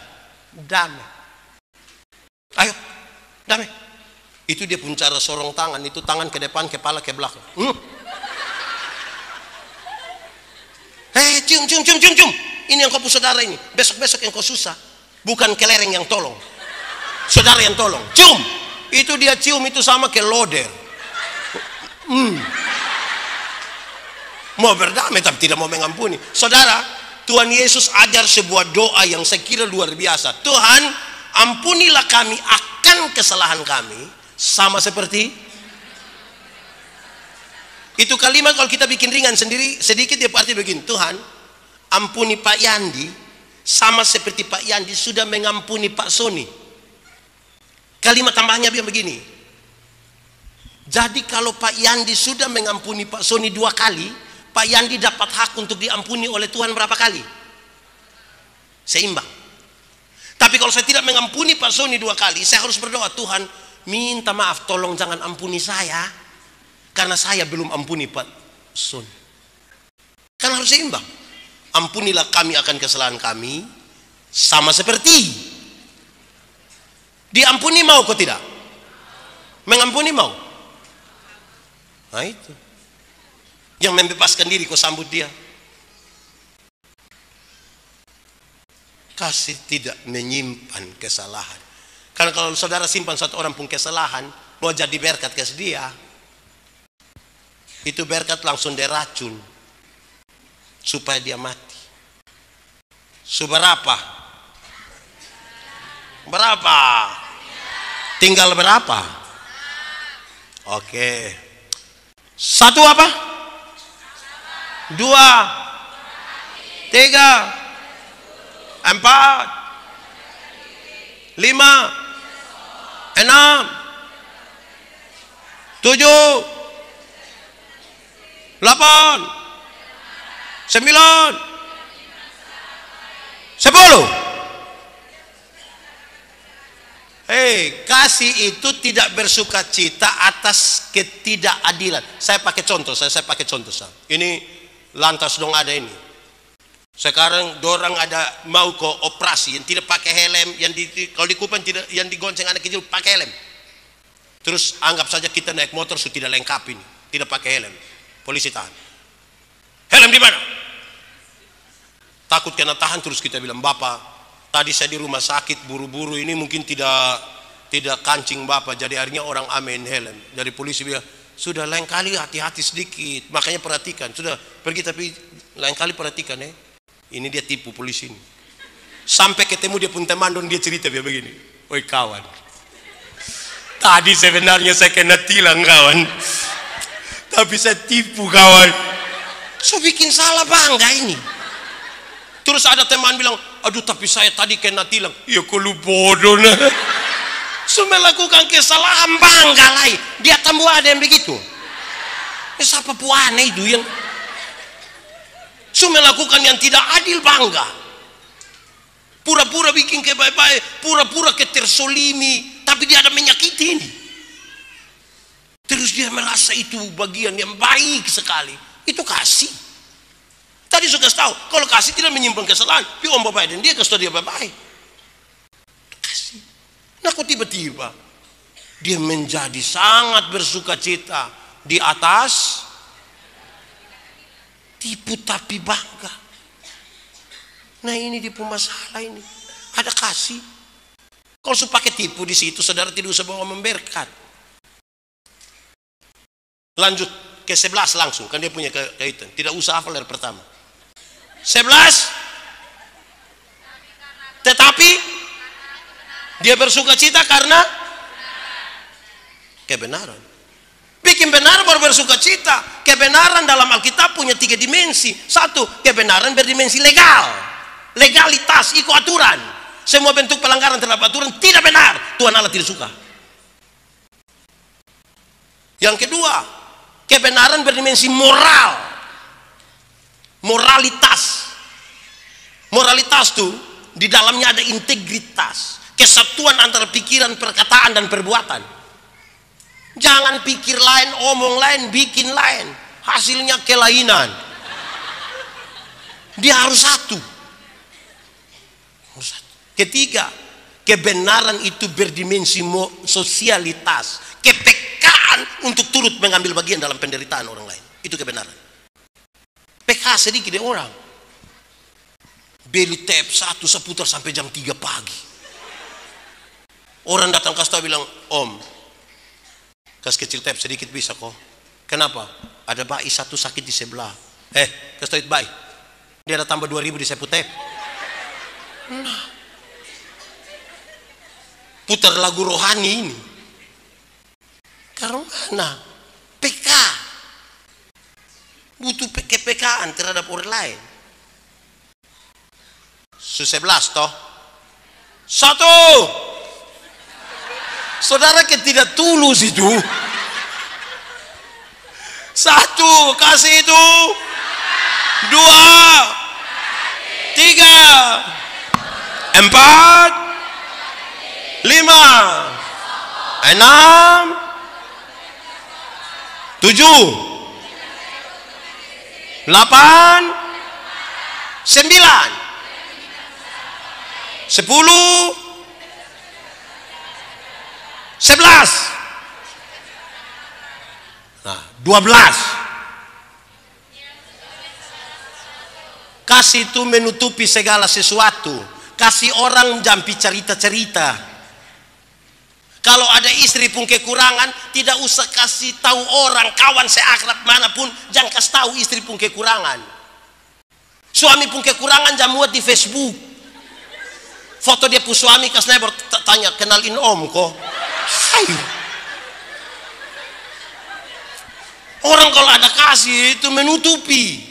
dam. Ayo, dam. Itu dia pun cara sorong tangan. Itu tangan ke depan, kepala ke belakang. Hmm. Eh, cium, cium, cium, cium, cium. Ini yang kau saudara ini. Besok-besok yang kau susah. Bukan kelereng yang tolong. Saudara yang tolong. Cium. Itu dia cium itu sama ke loder. Hmm. Mau berdamai tapi tidak mau mengampuni. Saudara, Tuhan Yesus ajar sebuah doa yang saya kira luar biasa. Tuhan, ampunilah kami akan kesalahan kami. Sama seperti itu kalimat kalau kita bikin ringan sendiri sedikit dia arti begini Tuhan ampuni Pak Yandi. Sama seperti Pak Yandi sudah mengampuni Pak Sony kalimat tambahnya dia begini jadi kalau Pak Yandi sudah mengampuni Pak Sony dua kali Pak Yandi dapat hak untuk diampuni oleh Tuhan berapa kali? Seimbang. Tapi kalau saya tidak mengampuni Pak Sony dua kali saya harus berdoa Tuhan minta maaf tolong jangan ampuni saya karena saya belum ampuni Pak Sun kan harus seimbang. Ampunilah kami akan kesalahan kami sama seperti diampuni mau kok tidak? Mengampuni mau. Nah itu yang membebaskan diri kau sambut dia kasih tidak menyimpan kesalahan karena kalau saudara simpan satu orang pun kesalahan, mau jadi berkat ke dia, itu berkat langsung diracun supaya dia mati. Seberapa? Berapa? Tinggal berapa? Oke. Satu apa? Dua. Tiga. Empat. Lima enam, tujuh, delapan, sembilan, sepuluh. Hei, kasih itu tidak bersuka cita atas ketidakadilan. Saya pakai contoh, saya, saya pakai contoh. Saya. Ini lantas dong ada ini. Sekarang dorang ada mau ke operasi yang tidak pakai helm, yang di, kalau di tidak yang digonceng anak kecil pakai helm. Terus anggap saja kita naik motor sudah tidak lengkap ini, tidak pakai helm. Polisi tahan. Helm di mana? Takut kena tahan terus kita bilang, "Bapak, tadi saya di rumah sakit buru-buru ini mungkin tidak tidak kancing Bapak, jadi akhirnya orang amin helm." Dari polisi bilang, "Sudah lain kali hati-hati sedikit, makanya perhatikan. Sudah pergi tapi lain kali perhatikan ya." Ini dia tipu polisi ini. Sampai ketemu dia pun teman dan dia cerita dia begini. Oi kawan. Tadi sebenarnya saya kena tilang kawan. Tapi saya tipu kawan. So bikin salah bangga ini. Terus ada teman bilang, aduh tapi saya tadi kena tilang. Ya kalau bodoh nah. Melakukan kesalahan bangga lah. Dia tambah ada yang begitu. Ya, siapa puane itu yang Su melakukan yang tidak adil bangga. Pura-pura bikin kebaik-baik, pura-pura ketersolimi, tapi dia ada menyakiti ini. Terus dia merasa itu bagian yang baik sekali. Itu kasih. Tadi suka tahu, kalau kasih tidak menyimpan kesalahan, tapi om bapak dan dia kasih dia baik-baik. Nah kok tiba-tiba? Dia menjadi sangat bersuka cita di atas tipu tapi bangga. Nah ini di masalah ini. Ada kasih. Kalau su pakai tipu di situ saudara tidak usah bawa memberkat lanjut ke sebelas langsung kan dia punya kaitan. Tidak usah hafal dari pertama. Sebelas. Tetapi dia bersuka cita karena kebenaran Bikin benar baru bersuka cita. Kebenaran dalam Alkitab punya tiga dimensi. Satu, kebenaran berdimensi legal. Legalitas, ikut aturan. Semua bentuk pelanggaran terhadap aturan tidak benar. Tuhan Allah tidak suka. Yang kedua, kebenaran berdimensi moral. Moralitas. Moralitas tuh di dalamnya ada integritas, kesatuan antara pikiran, perkataan dan perbuatan. Jangan pikir lain, omong lain, bikin lain. hasilnya kelainan. Dia harus satu. Ketiga, kebenaran itu berdimensi sosialitas, kepekaan untuk turut mengambil bagian dalam penderitaan orang lain. Itu kebenaran. PK sedikit orang. Beli tap satu seputar sampai jam 3 pagi. Orang datang kasih tahu bilang, Om, kas kecil tap sedikit bisa kok. Kenapa? Ada bayi satu sakit di sebelah. Eh, kasih tahu bayi. Dia ada tambah 2000 di sepu tap. Nah. Putar lagu rohani ini. Karena? PK. Butuh kepekaan terhadap orang lain. Sebelas toh. Satu. Saudara tidak tulus itu. Satu, kasih itu. Dua. Tiga. Empat. Lima. Enam. Tujuh. Delapan. Sembilan. Sepuluh. Sebelas. Nah, dua belas. Kasih itu menutupi segala sesuatu. Kasih orang jampi cerita-cerita. Kalau ada istri pun kekurangan, tidak usah kasih tahu orang, kawan seakrab mana pun, jangan kasih tahu istri pun kekurangan. Suami pun kekurangan, jangan muat di Facebook. Foto dia pun suami, kasih tanya, kenalin om kok. Hai. Orang kalau ada kasih itu menutupi.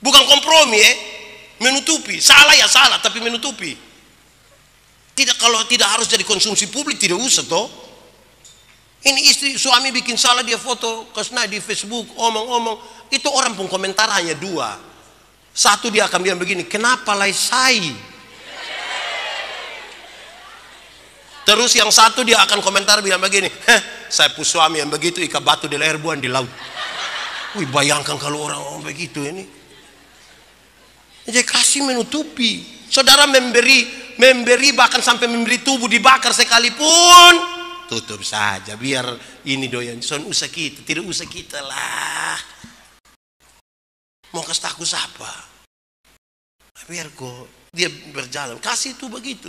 Bukan kompromi ya, menutupi. Salah ya salah, tapi menutupi. Tidak kalau tidak harus jadi konsumsi publik tidak usah toh. Ini istri suami bikin salah dia foto kesna di Facebook omong-omong itu orang pun komentar hanya dua. Satu dia akan bilang begini, kenapa lai sai? Terus yang satu dia akan komentar bilang begini, Heh, saya pun suami yang begitu ikat batu di leher buan di laut. Wih bayangkan kalau orang, orang begitu ini. Jadi kasih menutupi. Saudara memberi memberi bahkan sampai memberi tubuh dibakar sekalipun tutup saja biar ini doyan son usah kita tidak usah kita lah mau kasih takut siapa biar kok dia berjalan kasih itu begitu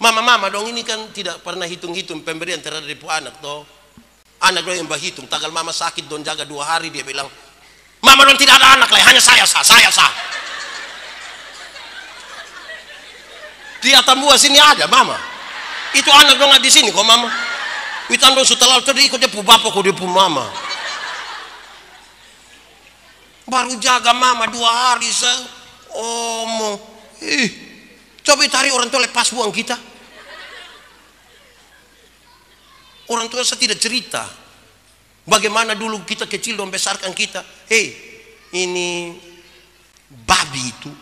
mama-mama dong ini kan tidak pernah hitung-hitung pemberian terhadap anak toh anak dong yang berhitung tanggal mama sakit don jaga dua hari dia bilang mama dong tidak ada anak lah hanya saya sah saya sah Di Atambua sini ada mama. Itu anak dong di sini kok mama. Itu anak setelah itu ikut dia pu bapak kok dia mama. Baru jaga mama dua hari se omong. Ih, coba cari orang tua lepas buang kita. Orang tua saya tidak cerita. Bagaimana dulu kita kecil dan besarkan kita. Hei, ini babi itu.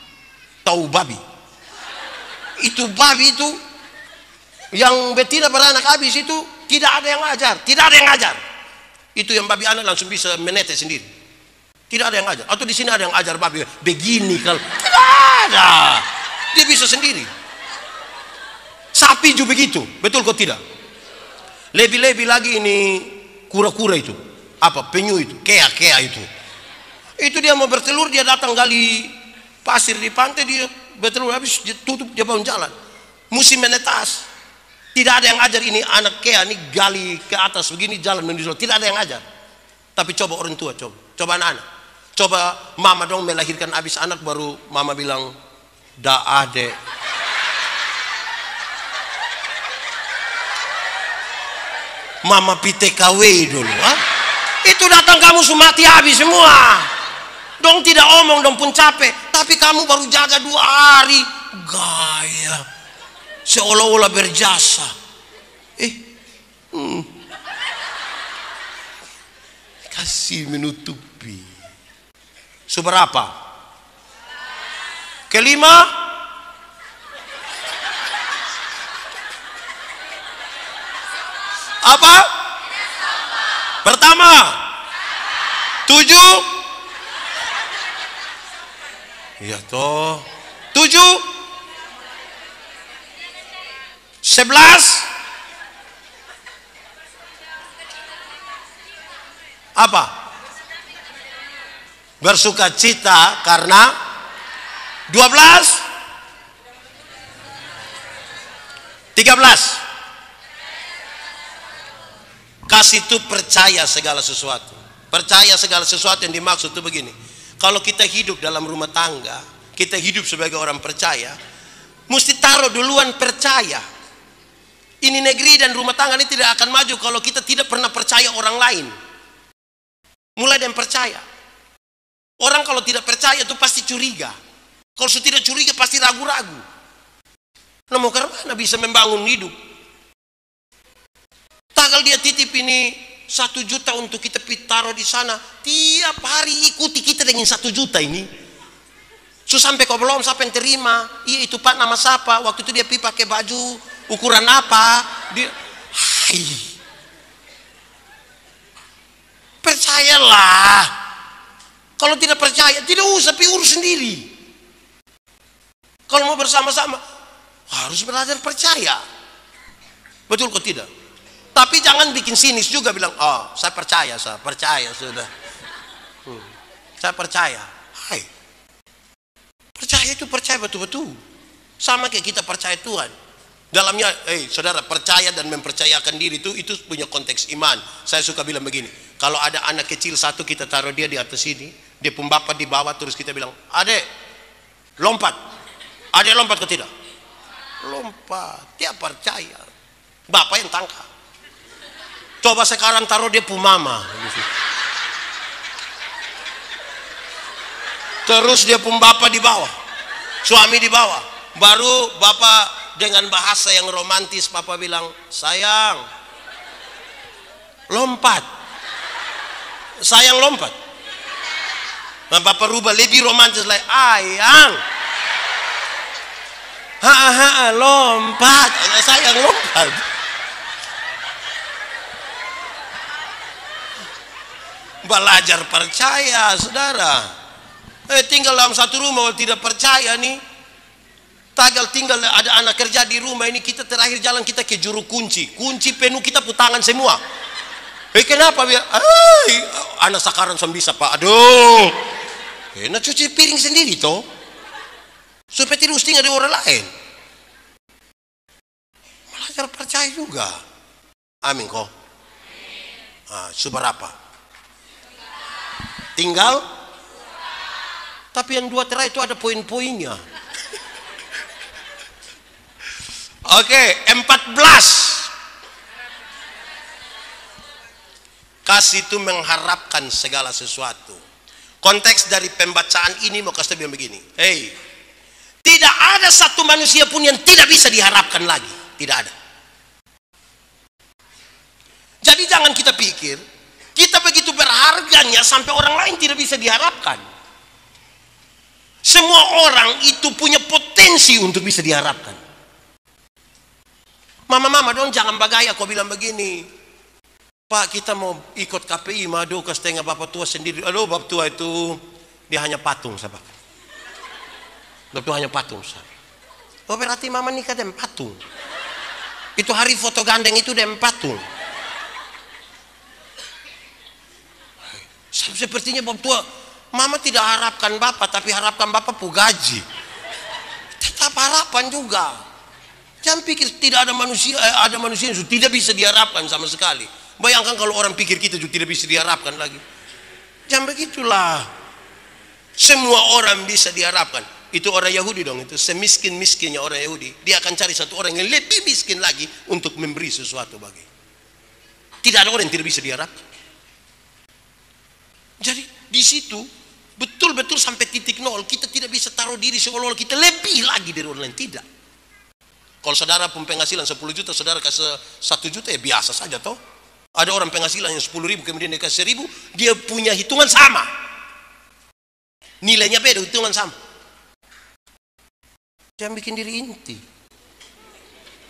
Tahu babi? itu babi itu yang betina beranak habis itu tidak ada yang ngajar, tidak ada yang ngajar. Itu yang babi anak langsung bisa menetes sendiri. Tidak ada yang ngajar. Atau di sini ada yang ngajar babi begini kalau tidak ada. Dia bisa sendiri. Sapi juga begitu, betul kok tidak? Lebih-lebih lagi ini kura-kura itu, apa? Penyu itu, kea-kea itu. Itu dia mau bertelur dia datang gali pasir di pantai dia betul habis tutup dia bangun jalan. Musim menetas tidak ada yang ajar ini anak kea ini gali ke atas begini jalan menuju tidak ada yang ajar tapi coba orang tua coba. Coba anak-anak coba mama dong melahirkan habis anak baru mama bilang da ade. Mama PTKW dulu ha? itu datang kamu sumati habis semua. Dong tidak omong dong pun capek. Tapi kamu baru jaga dua hari. Gaya. Seolah-olah berjasa. Eh hmm. kasih seberapa kelima apa pertama Tujuh. Iya toh. Tujuh. Sebelas. Apa? Bersuka cita karena dua belas. Tiga belas. Kasih itu percaya segala sesuatu. Percaya segala sesuatu yang dimaksud itu begini. Kalau kita hidup dalam rumah tangga, kita hidup sebagai orang percaya, mesti taruh duluan percaya. Ini negeri dan rumah tangga ini tidak akan maju kalau kita tidak pernah percaya orang lain. Mulai dengan percaya. Orang kalau tidak percaya itu pasti curiga. Kalau sudah tidak curiga pasti ragu-ragu. Nah mau mana bisa membangun hidup? Tagal dia titip ini satu juta untuk kita taruh di sana. Tiap hari ikuti kita dengan satu juta ini. So sampai kau belum sampai yang terima. Iya itu pak nama siapa? Waktu itu dia pi pakai baju ukuran apa? Dia, hai. Percayalah. Kalau tidak percaya, tidak usah pi urus sendiri. Kalau mau bersama-sama, harus belajar percaya. Betul kok tidak? Tapi jangan bikin sinis juga bilang, oh saya percaya, saya percaya sudah. Hmm. Saya percaya. Hai. Percaya itu percaya betul-betul. Sama kayak kita percaya Tuhan. Dalamnya, eh saudara, percaya dan mempercayakan diri itu itu punya konteks iman. Saya suka bilang begini, kalau ada anak kecil satu kita taruh dia di atas sini, dia pun bapak di bawah terus kita bilang, adek, lompat. Adek lompat ke tidak? Lompat. Dia percaya. Bapak yang tangkap. Coba sekarang taruh dia pun mama. Terus dia pun bapak di bawah. Suami di bawah. Baru bapak dengan bahasa yang romantis papa bilang sayang lompat sayang lompat nah papa rubah lebih romantis lagi. Ayang. Ha ha lompat. Sayang lompat. Belajar percaya saudara. Eh tinggal dalam satu rumah tidak percaya nih. Tagal tinggal ada anak kerja di rumah ini kita terakhir jalan kita ke juru kunci. Kunci penuh kita putangan semua. Eh kenapa biar? Ay, anak sekarang sam bisa pak. Aduh. Eh nak cuci piring sendiri toh. Supaya tidak usting ada orang lain. Belajar percaya juga. Amin kok. Ah, seberapa? Tinggal. Tapi yang dua terakhir itu ada poin-poinnya. Oke, 14. Kasih itu mengharapkan segala sesuatu. Konteks dari pembacaan ini mau kasih bilang begini. Hei, tidak ada satu manusia pun yang tidak bisa diharapkan lagi. Tidak ada. Jadi jangan kita pikir, kita begitu berharganya sampai orang lain tidak bisa diharapkan. Semua orang itu punya potensi untuk bisa diharapkan. Mama-mama dong jangan bagaya kau bilang begini. Pak kita mau ikut KPI madu ke setengah bapak tua sendiri. Aduh bapak tua itu dia hanya patung sahabat. Bapak tua hanya patung sahabat. Oh berarti mama nikah dengan patung. Itu hari foto gandeng itu dengan patung. Sepertinya bapak tua, mama tidak harapkan bapak tapi harapkan bapak pu gaji. Tetap harapan juga. Jangan pikir tidak ada manusia, eh, ada manusia yang tidak bisa diharapkan sama sekali. Bayangkan kalau orang pikir kita juga tidak bisa diharapkan lagi. Jangan begitulah. Semua orang bisa diharapkan. Itu orang Yahudi dong, itu semiskin-miskinnya orang Yahudi. Dia akan cari satu orang yang lebih miskin lagi untuk memberi sesuatu bagi. Tidak ada orang yang tidak bisa diharapkan. Jadi di situ betul-betul sampai titik nol kita tidak bisa taruh diri seolah-olah kita lebih lagi dari orang lain tidak. Kalau saudara pun penghasilan 10 juta, saudara kasih 1 juta ya biasa saja toh. Ada orang penghasilan yang 10 ribu, kemudian dia kasih ribu, dia punya hitungan sama. Nilainya beda, hitungan sama. Jangan bikin diri inti.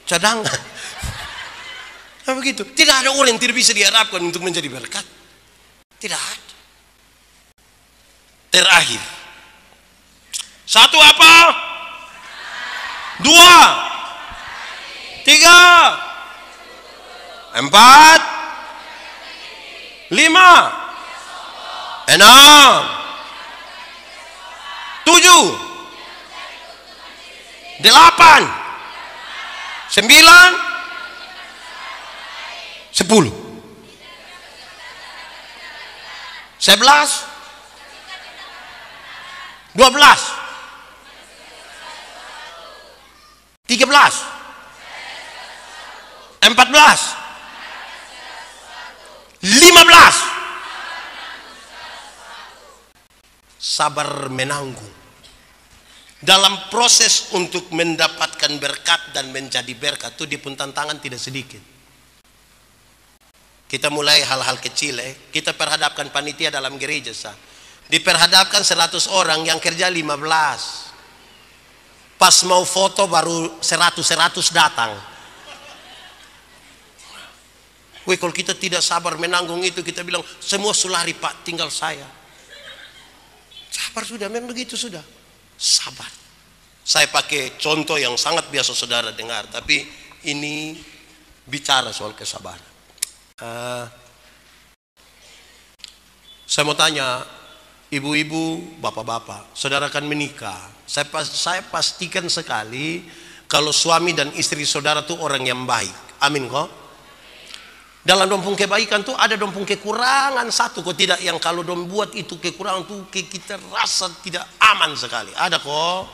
Cadangan. [laughs] Nah begitu. Tidak ada orang yang tidak bisa diharapkan untuk menjadi berkat. Tidak ada. terakhir. Satu apa? Dua. Tiga. Empat. Lima. Enam. Tujuh. Delapan. Sembilan. Sepuluh. Sebelas. Dua belas. Tiga belas. Empat belas. Lima belas. Sabar menanggung. Dalam proses untuk mendapatkan berkat dan menjadi berkat itu di pun tantangan tidak sedikit. Kita mulai hal-hal kecil eh. Kita perhadapkan panitia dalam gereja sah. Diperhadapkan 100 orang yang kerja 15. Pas mau foto baru 100-100 datang. Wih kalau kita tidak sabar menanggung itu kita bilang semua sulari pak tinggal saya. Sabar sudah memang begitu sudah. Sabar. Saya pakai contoh yang sangat biasa saudara dengar tapi ini bicara soal kesabaran. Uh, saya mau tanya, ibu-ibu, bapak-bapak, saudara akan menikah. Saya, saya pastikan sekali kalau suami dan istri saudara itu orang yang baik. Amin kok. Dalam dompung kebaikan tuh ada dompung kekurangan satu kok tidak yang kalau dom buat itu kekurangan tuh kita rasa tidak aman sekali. Ada kok.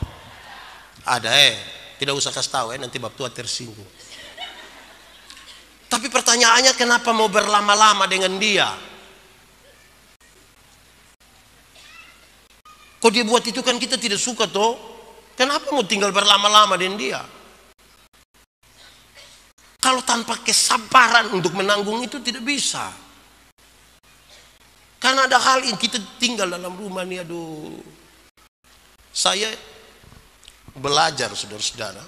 Ada eh. Tidak usah kasih tahu eh nanti bab tua tersinggung. Tapi pertanyaannya kenapa mau berlama-lama dengan dia? Kok dia buat itu kan kita tidak suka toh? Kenapa mau tinggal berlama-lama dengan dia? Kalau tanpa kesabaran untuk menanggung itu tidak bisa. Karena ada hal yang kita tinggal dalam rumah nih aduh. Saya belajar saudara-saudara.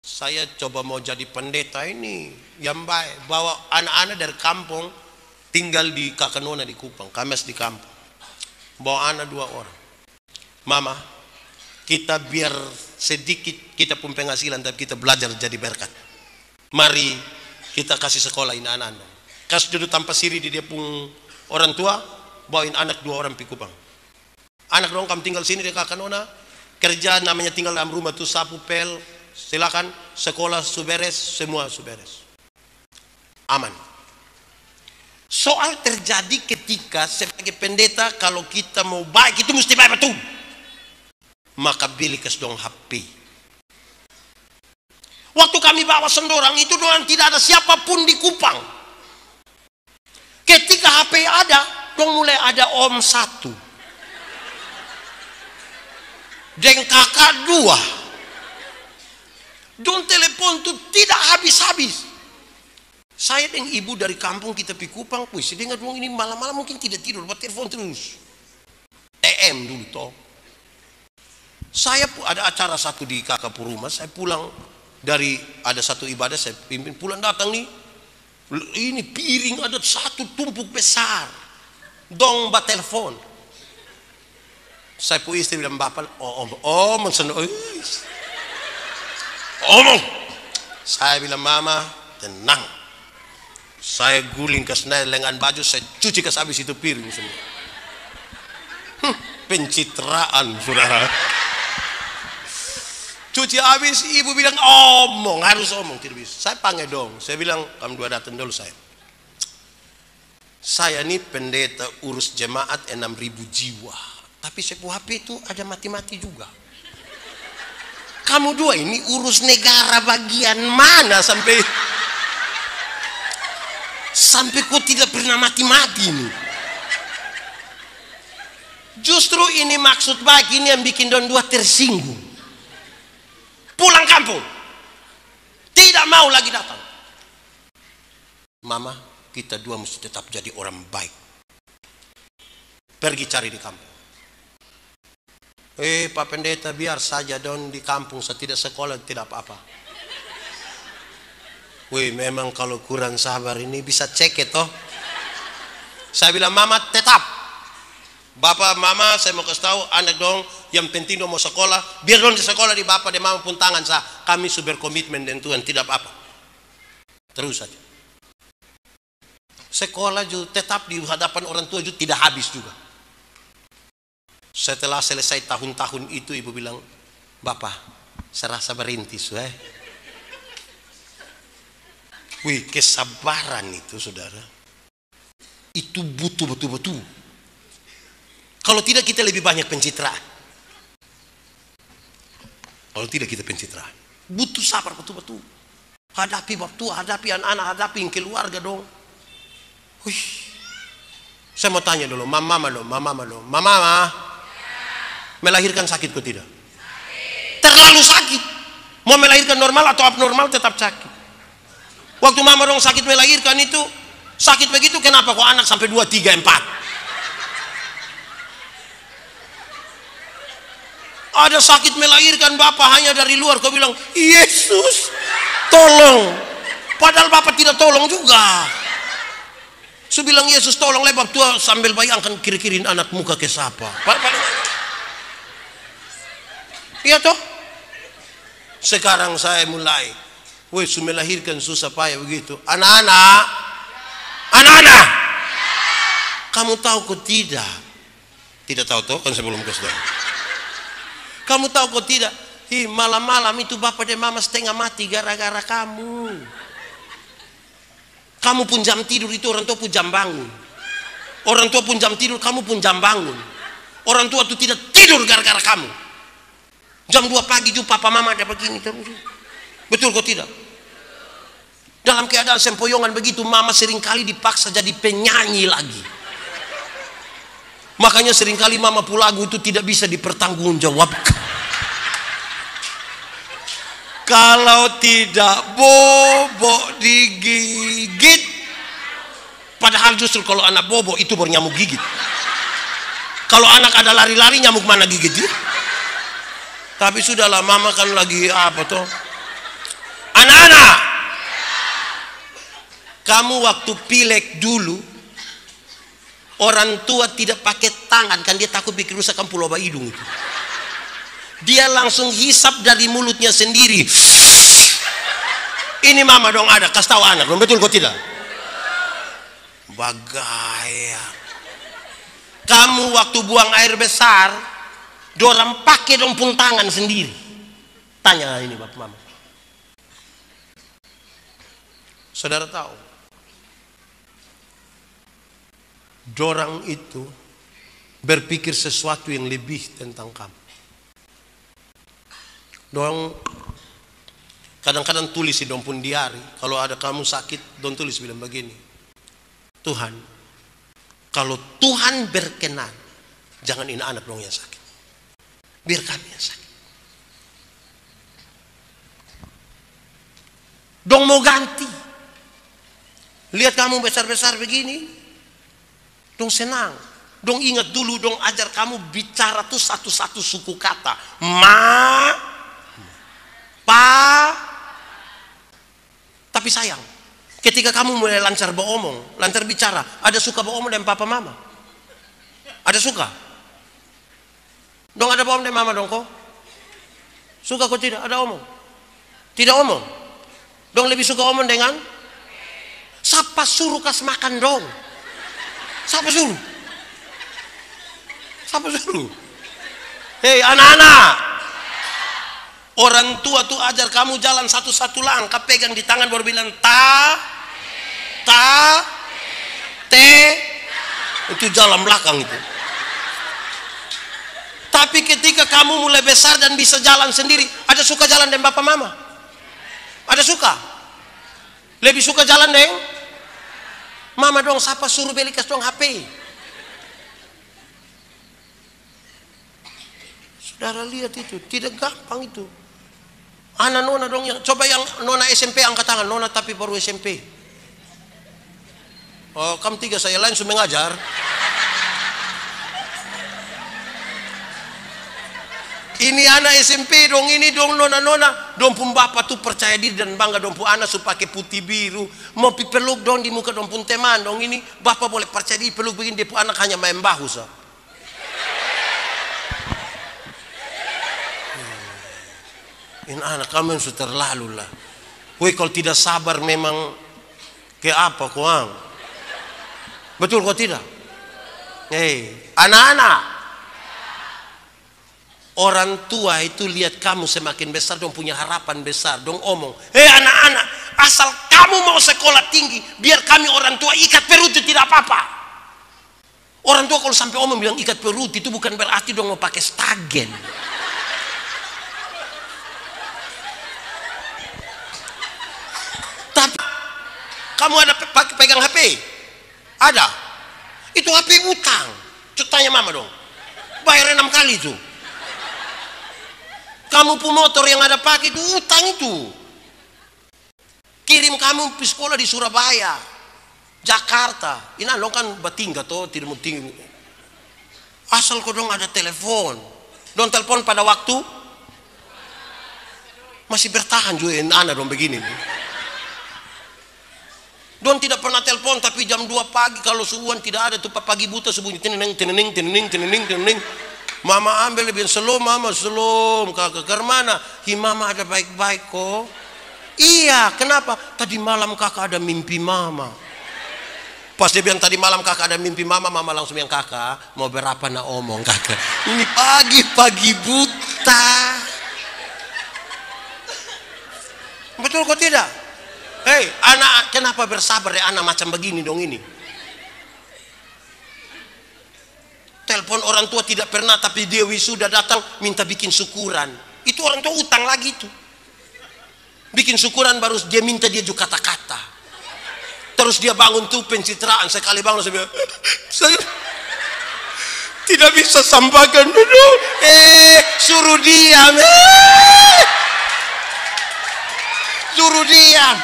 Saya coba mau jadi pendeta ini. Yang baik bawa anak-anak dari kampung tinggal di Kakanona di Kupang Kames di kampung. Bawa anak dua orang. Mama kita biar sedikit kita pun penghasilan tapi kita belajar jadi berkat mari kita kasih sekolah ini anak-anak. Kasih duduk tanpa siri di dia pun orang tua bawain anak dua orang di Kupang anak dong kamu tinggal sini di Kakanona kerja namanya tinggal dalam rumah tuh sapu pel silakan sekolah suberes semua suberes aman. Soal terjadi ketika sebagai pendeta kalau kita mau baik itu mesti baik betul. Maka beli dong HP waktu kami bawa sendorang itu doang tidak ada siapa pun di Kupang ketika HP ada dong mulai ada om satu dan kakak dua Don telepon tuh tidak habis-habis. Saya dan ibu dari kampung kita pi Kupang, wih, dengar dong ini malam-malam mungkin tidak tidur, buat telepon terus. TM dulu toh. Saya ada acara satu di kakak rumah, saya pulang dari ada satu ibadah saya pimpin pulang datang nih ini piring ada satu tumpuk besar. Dong bat telepon. Saya pu istri bilang bapak oh oh mensen oh, omong saya bilang mama tenang. Saya guling ke senai lengan baju saya cuci ke habis itu piring semua. Hmm, pencitraan saudara cuci habis ibu bilang omong harus omong tidak bisa. Saya panggil dong. Saya bilang kamu dua datang dulu saya saya ini pendeta urus jemaat 6000 jiwa. Tapi sebuah HP itu ada mati-mati juga. Kamu dua ini urus negara bagian mana sampai sampai kau tidak pernah mati-mati ini? Justru ini maksud baik ini yang bikin don dua tersinggung pulang kampung. Tidak mau lagi datang. Mama kita dua mesti tetap jadi orang baik. Pergi cari di kampung. Eh Pak Pendeta biar saja don di kampung. Saya tidak sekolah tidak apa-apa. Wih memang kalau kurang sabar ini bisa cek itu. Saya bilang mama tetap Bapak, mama, saya mau kasih tahu anak dong yang penting dong mau sekolah, biar dong di sekolah di bapak dan mama pun tangan sah. Kami sudah berkomitmen dengan Tuhan, tidak apa-apa. Terus saja. Sekolah juga tetap di hadapan orang tua juga tidak habis juga. Setelah selesai tahun-tahun itu ibu bilang, Bapak, saya rasa berintis. Eh. Wih, kesabaran itu saudara. Itu butuh betul-betul. Kalau tidak kita lebih banyak pencitraan. Kalau tidak kita pencitraan. Butuh sabar betul-betul. Hadapi waktu, hadapi anak-anak, hadapi keluarga dong. Wih. Saya mau tanya dulu, mama mama dong, mama mama dong. Mama, mama. Melahirkan sakit kok tidak? Terlalu sakit. Mau melahirkan normal atau abnormal tetap sakit. Waktu mama dong sakit melahirkan itu, sakit begitu kenapa kok anak sampai 2, 3, 4? Ada sakit melahirkan bapak hanya dari luar. Kau bilang, Yesus, tolong. Padahal bapak tidak tolong juga. Saya bilang Yesus tolong lebab tua sambil bayangkan kiri-kirin anak muka ke siapa. Iya toh? Sekarang saya mulai. Woi, melahirkan susah payah begitu. Anak-anak, anak-anak, kamu tahu kok tidak? Tidak tahu toh kan sebelum ke kamu tahu kok tidak? Malam-malam itu bapak dan mama setengah mati gara-gara kamu. Kamu pun jam tidur itu orang tua pun jam bangun. Orang tua pun jam tidur, kamu pun jam bangun. Orang tua itu tidak tidur gara-gara kamu. Jam 2 pagi juga papa mama ada begini terus. Betul kok tidak? Dalam keadaan sempoyongan begitu, mama sering kali dipaksa jadi penyanyi lagi. Makanya sering kali mama pulagu itu tidak bisa dipertanggungjawabkan. Kalau tidak bobo digigit, padahal justru kalau anak bobo itu baru nyamuk gigit. Kalau anak ada lari-lari nyamuk mana gigit dia? Tapi sudahlah mama kan lagi apa tuh? Anak-anak, kamu waktu pilek dulu Orang tua tidak pakai tangan kan dia takut bikin rusak kan pulau hidung itu. Dia langsung hisap dari mulutnya sendiri. Ini mama dong ada, kasih tahu anak dong, betul kok tidak? Bagaya. Kamu waktu buang air besar, dorang pakai dong pun tangan sendiri. Tanya ini bapak mama. Saudara tahu, dorang itu berpikir sesuatu yang lebih tentang kamu. Dong kadang-kadang tulis di pun diari kalau ada kamu sakit don tulis bilang begini Tuhan kalau Tuhan berkenan jangan ini anak dong yang sakit. Biar kami yang sakit. Dong mau ganti. Lihat kamu besar-besar begini Dong senang. Dong ingat dulu, dong ajar kamu bicara tuh satu-satu suku kata. Ma, pa, tapi sayang. Ketika kamu mulai lancar beromong, lancar bicara, ada suka beromong dengan papa mama? Ada suka? Dong ada beromong dengan mama dong kok? Suka kok tidak? Ada omong? Tidak omong? Dong lebih suka omong dengan? Siapa suruh kas makan dong? Siapa suruh? Siapa suruh? Hei anak-anak. Orang tua tuh ajar kamu jalan satu-satu langkah pegang di tangan baru bilang ta ta te itu jalan belakang itu. Tapi ketika kamu mulai besar dan bisa jalan sendiri, ada suka jalan dengan bapak mama? Ada suka? Lebih suka jalan dengan Mama dong siapa suruh belikas dong HP. Saudara lihat itu, tidak gampang itu. Anak nona dong yang coba yang nona SMP angkat tangan, nona tapi baru SMP. Oh, kamu tiga saya lain sudah mengajar. ini anak SMP dong ini dong nona nona dong pun bapak tu percaya diri dan bangga dong pun anak su pakai putih biru mau peluk dong di muka dong pun teman dong ini bapak boleh percaya diri peluk begini dia pun anak hanya main bahu sah so. Hmm. In anak kamu yang sudah terlalu lah. Woi kalau tidak sabar memang ke apa kuang? Betul kok tidak? Hei, anak-anak, Orang tua itu lihat kamu semakin besar dong punya harapan besar dong omong. Hei anak-anak, asal kamu mau sekolah tinggi, biar kami orang tua ikat perut itu tidak apa-apa. Orang tua kalau sampai omong bilang ikat perut itu bukan berarti dong mau pakai stagen. Tapi kamu ada pakai pegang HP? Ada. Itu HP utang. Cuk tanya mama dong. Bayar enam kali itu. Kamu pun motor yang ada pakai itu utang itu. Kirim kamu ke sekolah di Surabaya, Jakarta. Ini lo kan batingga toh, tidak mau tinggi. Asal kau dong ada telepon. Dong telepon pada waktu masih bertahan juga anak dong begini. Don tidak pernah telepon tapi jam 2 pagi kalau subuhan tidak ada tuh pagi buta subuhnya teneneng teneneng teneneng teneneng teneneng Mama ambil lebih slow mama slow kakak ke mana? Hi mama ada baik-baik kok. Iya, kenapa? Tadi malam kakak ada mimpi mama. Pas dia bilang tadi malam kakak ada mimpi mama, mama langsung yang kakak mau berapa nak omong kakak. Ini pagi-pagi buta. Betul kok tidak? Hei, anak kenapa bersabar ya anak macam begini dong ini? Telepon orang tua tidak pernah tapi dia wisuda datang minta bikin syukuran. Itu orang tua utang lagi itu. Bikin syukuran baru dia minta dia juga kata-kata. Terus dia bangun tuh pencitraan sekali bangun saya, saya tidak bisa sampaikan dulu. Eh, suruh diam. Eh. Suruh diam.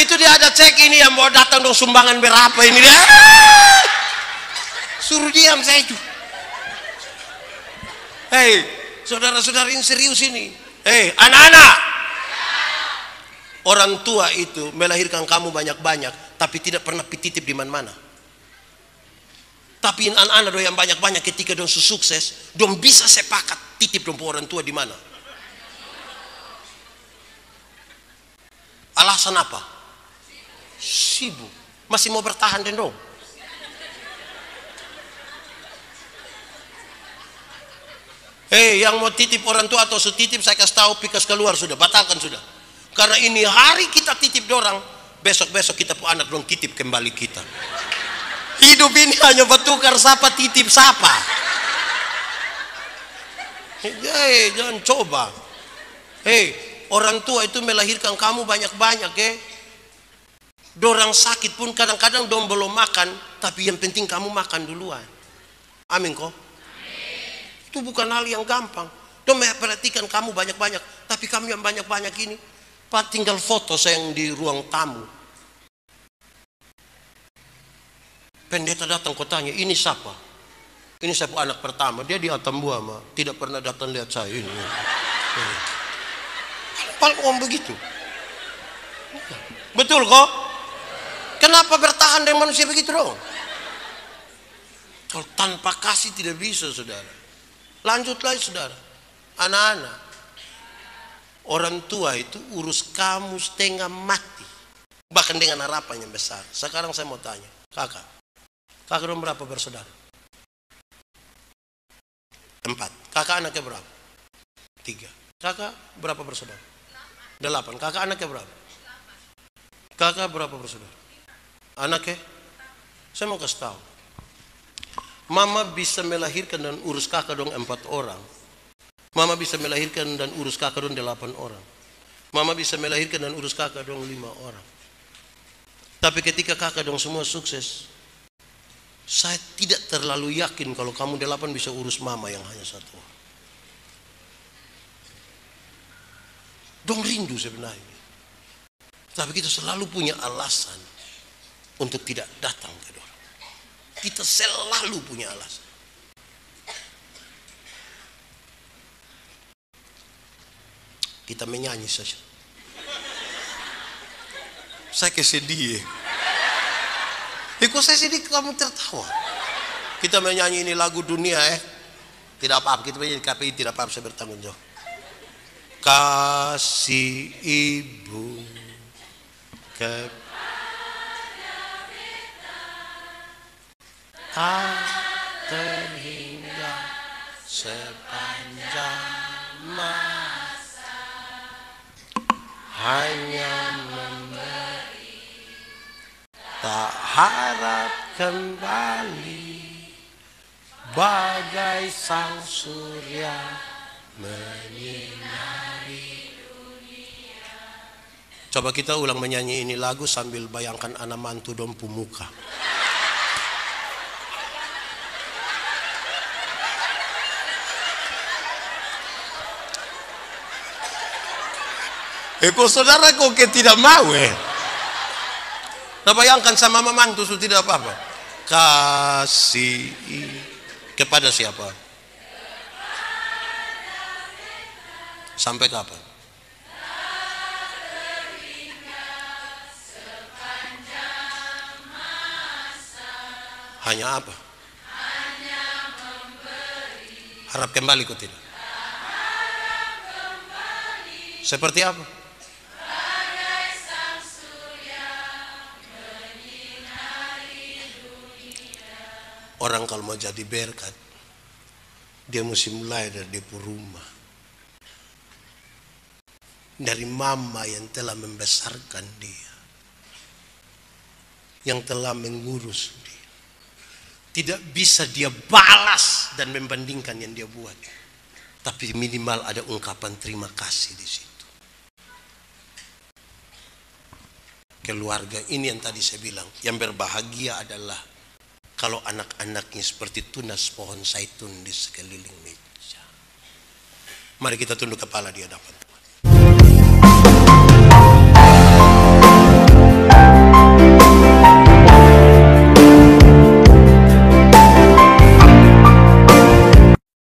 Itu dia ada cek ini yang mau datang dong sumbangan berapa ini dia. Suruh diam saya itu. Hei, saudara-saudara yang serius ini. Hei, anak-anak. Orang tua itu melahirkan kamu banyak-banyak, tapi tidak pernah titip di mana-mana. Tapi anak-anak yang banyak-banyak ketika dong sukses, dong bisa sepakat titip dong orang tua di mana. Alasan apa? Sibuk. Masih mau bertahan dong. Hei, yang mau titip orang tua atau setitip saya kasih tahu pikas keluar sudah, batalkan sudah. Karena ini hari kita titip dorang, besok-besok kita pun anak dong titip kembali kita. Hidup ini hanya bertukar siapa titip siapa. Hei, jangan coba. Hei, orang tua itu melahirkan kamu banyak-banyak ya. Dorang sakit pun kadang-kadang dong belum makan, tapi yang penting kamu makan duluan. Amin kok. Itu bukan hal yang gampang. Dong perhatikan kamu banyak-banyak, tapi kamu yang banyak-banyak ini, pak tinggal foto saya yang di ruang tamu. Pendeta datang kotanya, ini siapa? Ini siapa anak pertama, dia di Atambua, ma. tidak pernah datang lihat saya ini. Paling om begitu. Betul kok? Kenapa bertahan dengan manusia begitu dong? Kalau tanpa kasih tidak bisa saudara. Lanjut lagi saudara. Anak-anak. Orang tua itu urus kamu setengah mati. Bahkan dengan harapan yang besar. Sekarang saya mau tanya. Kakak. Kakak dong berapa bersaudara? Empat. Kakak anaknya berapa? Tiga. Kakak berapa bersaudara? Delapan. Kakak anaknya berapa? Kakak berapa bersaudara? Anaknya? Saya mau kasih tahu. Mama bisa melahirkan dan urus kakak dong empat orang. Mama bisa melahirkan dan urus kakak dong delapan orang. Mama bisa melahirkan dan urus kakak dong lima orang. Tapi ketika kakak dong semua sukses, saya tidak terlalu yakin kalau kamu delapan bisa urus mama yang hanya satu orang. Dong rindu sebenarnya. Tapi kita selalu punya alasan untuk tidak datang ke dorang. Kita selalu punya alasan. Kita menyanyi saja. Saya kesedih. Ya kok saya sedih kamu tertawa. Kita menyanyi ini lagu dunia eh. Tidak apa-apa, kita menyanyi KPI tidak apa-apa saya bertanggung jawab. kasih ibu ke tak terhingga sepanjang masa. Hanya memberi tak harap kembali. Bagai sang surya menyinari Coba kita ulang menyanyi ini lagu sambil bayangkan anak mantu dompu muka. Eh saudara kok ke tidak mau eh? Nah bayangkan sama mantu sudah tidak apa-apa. Kasih kepada siapa? Sampai kapan? Hanya apa? Harap kembali kok tidak? Seperti apa? Orang kalau mau jadi berkat, dia mesti mulai dari di rumah. Dari mama yang telah membesarkan dia. Yang telah mengurus dia. Tidak bisa dia balas dan membandingkan yang dia buat. Tapi minimal ada ungkapan terima kasih di situ. Keluarga ini yang tadi saya bilang, yang berbahagia adalah kalau anak-anaknya seperti tunas pohon zaitun di sekeliling meja. Mari kita tunduk kepala di hadapan.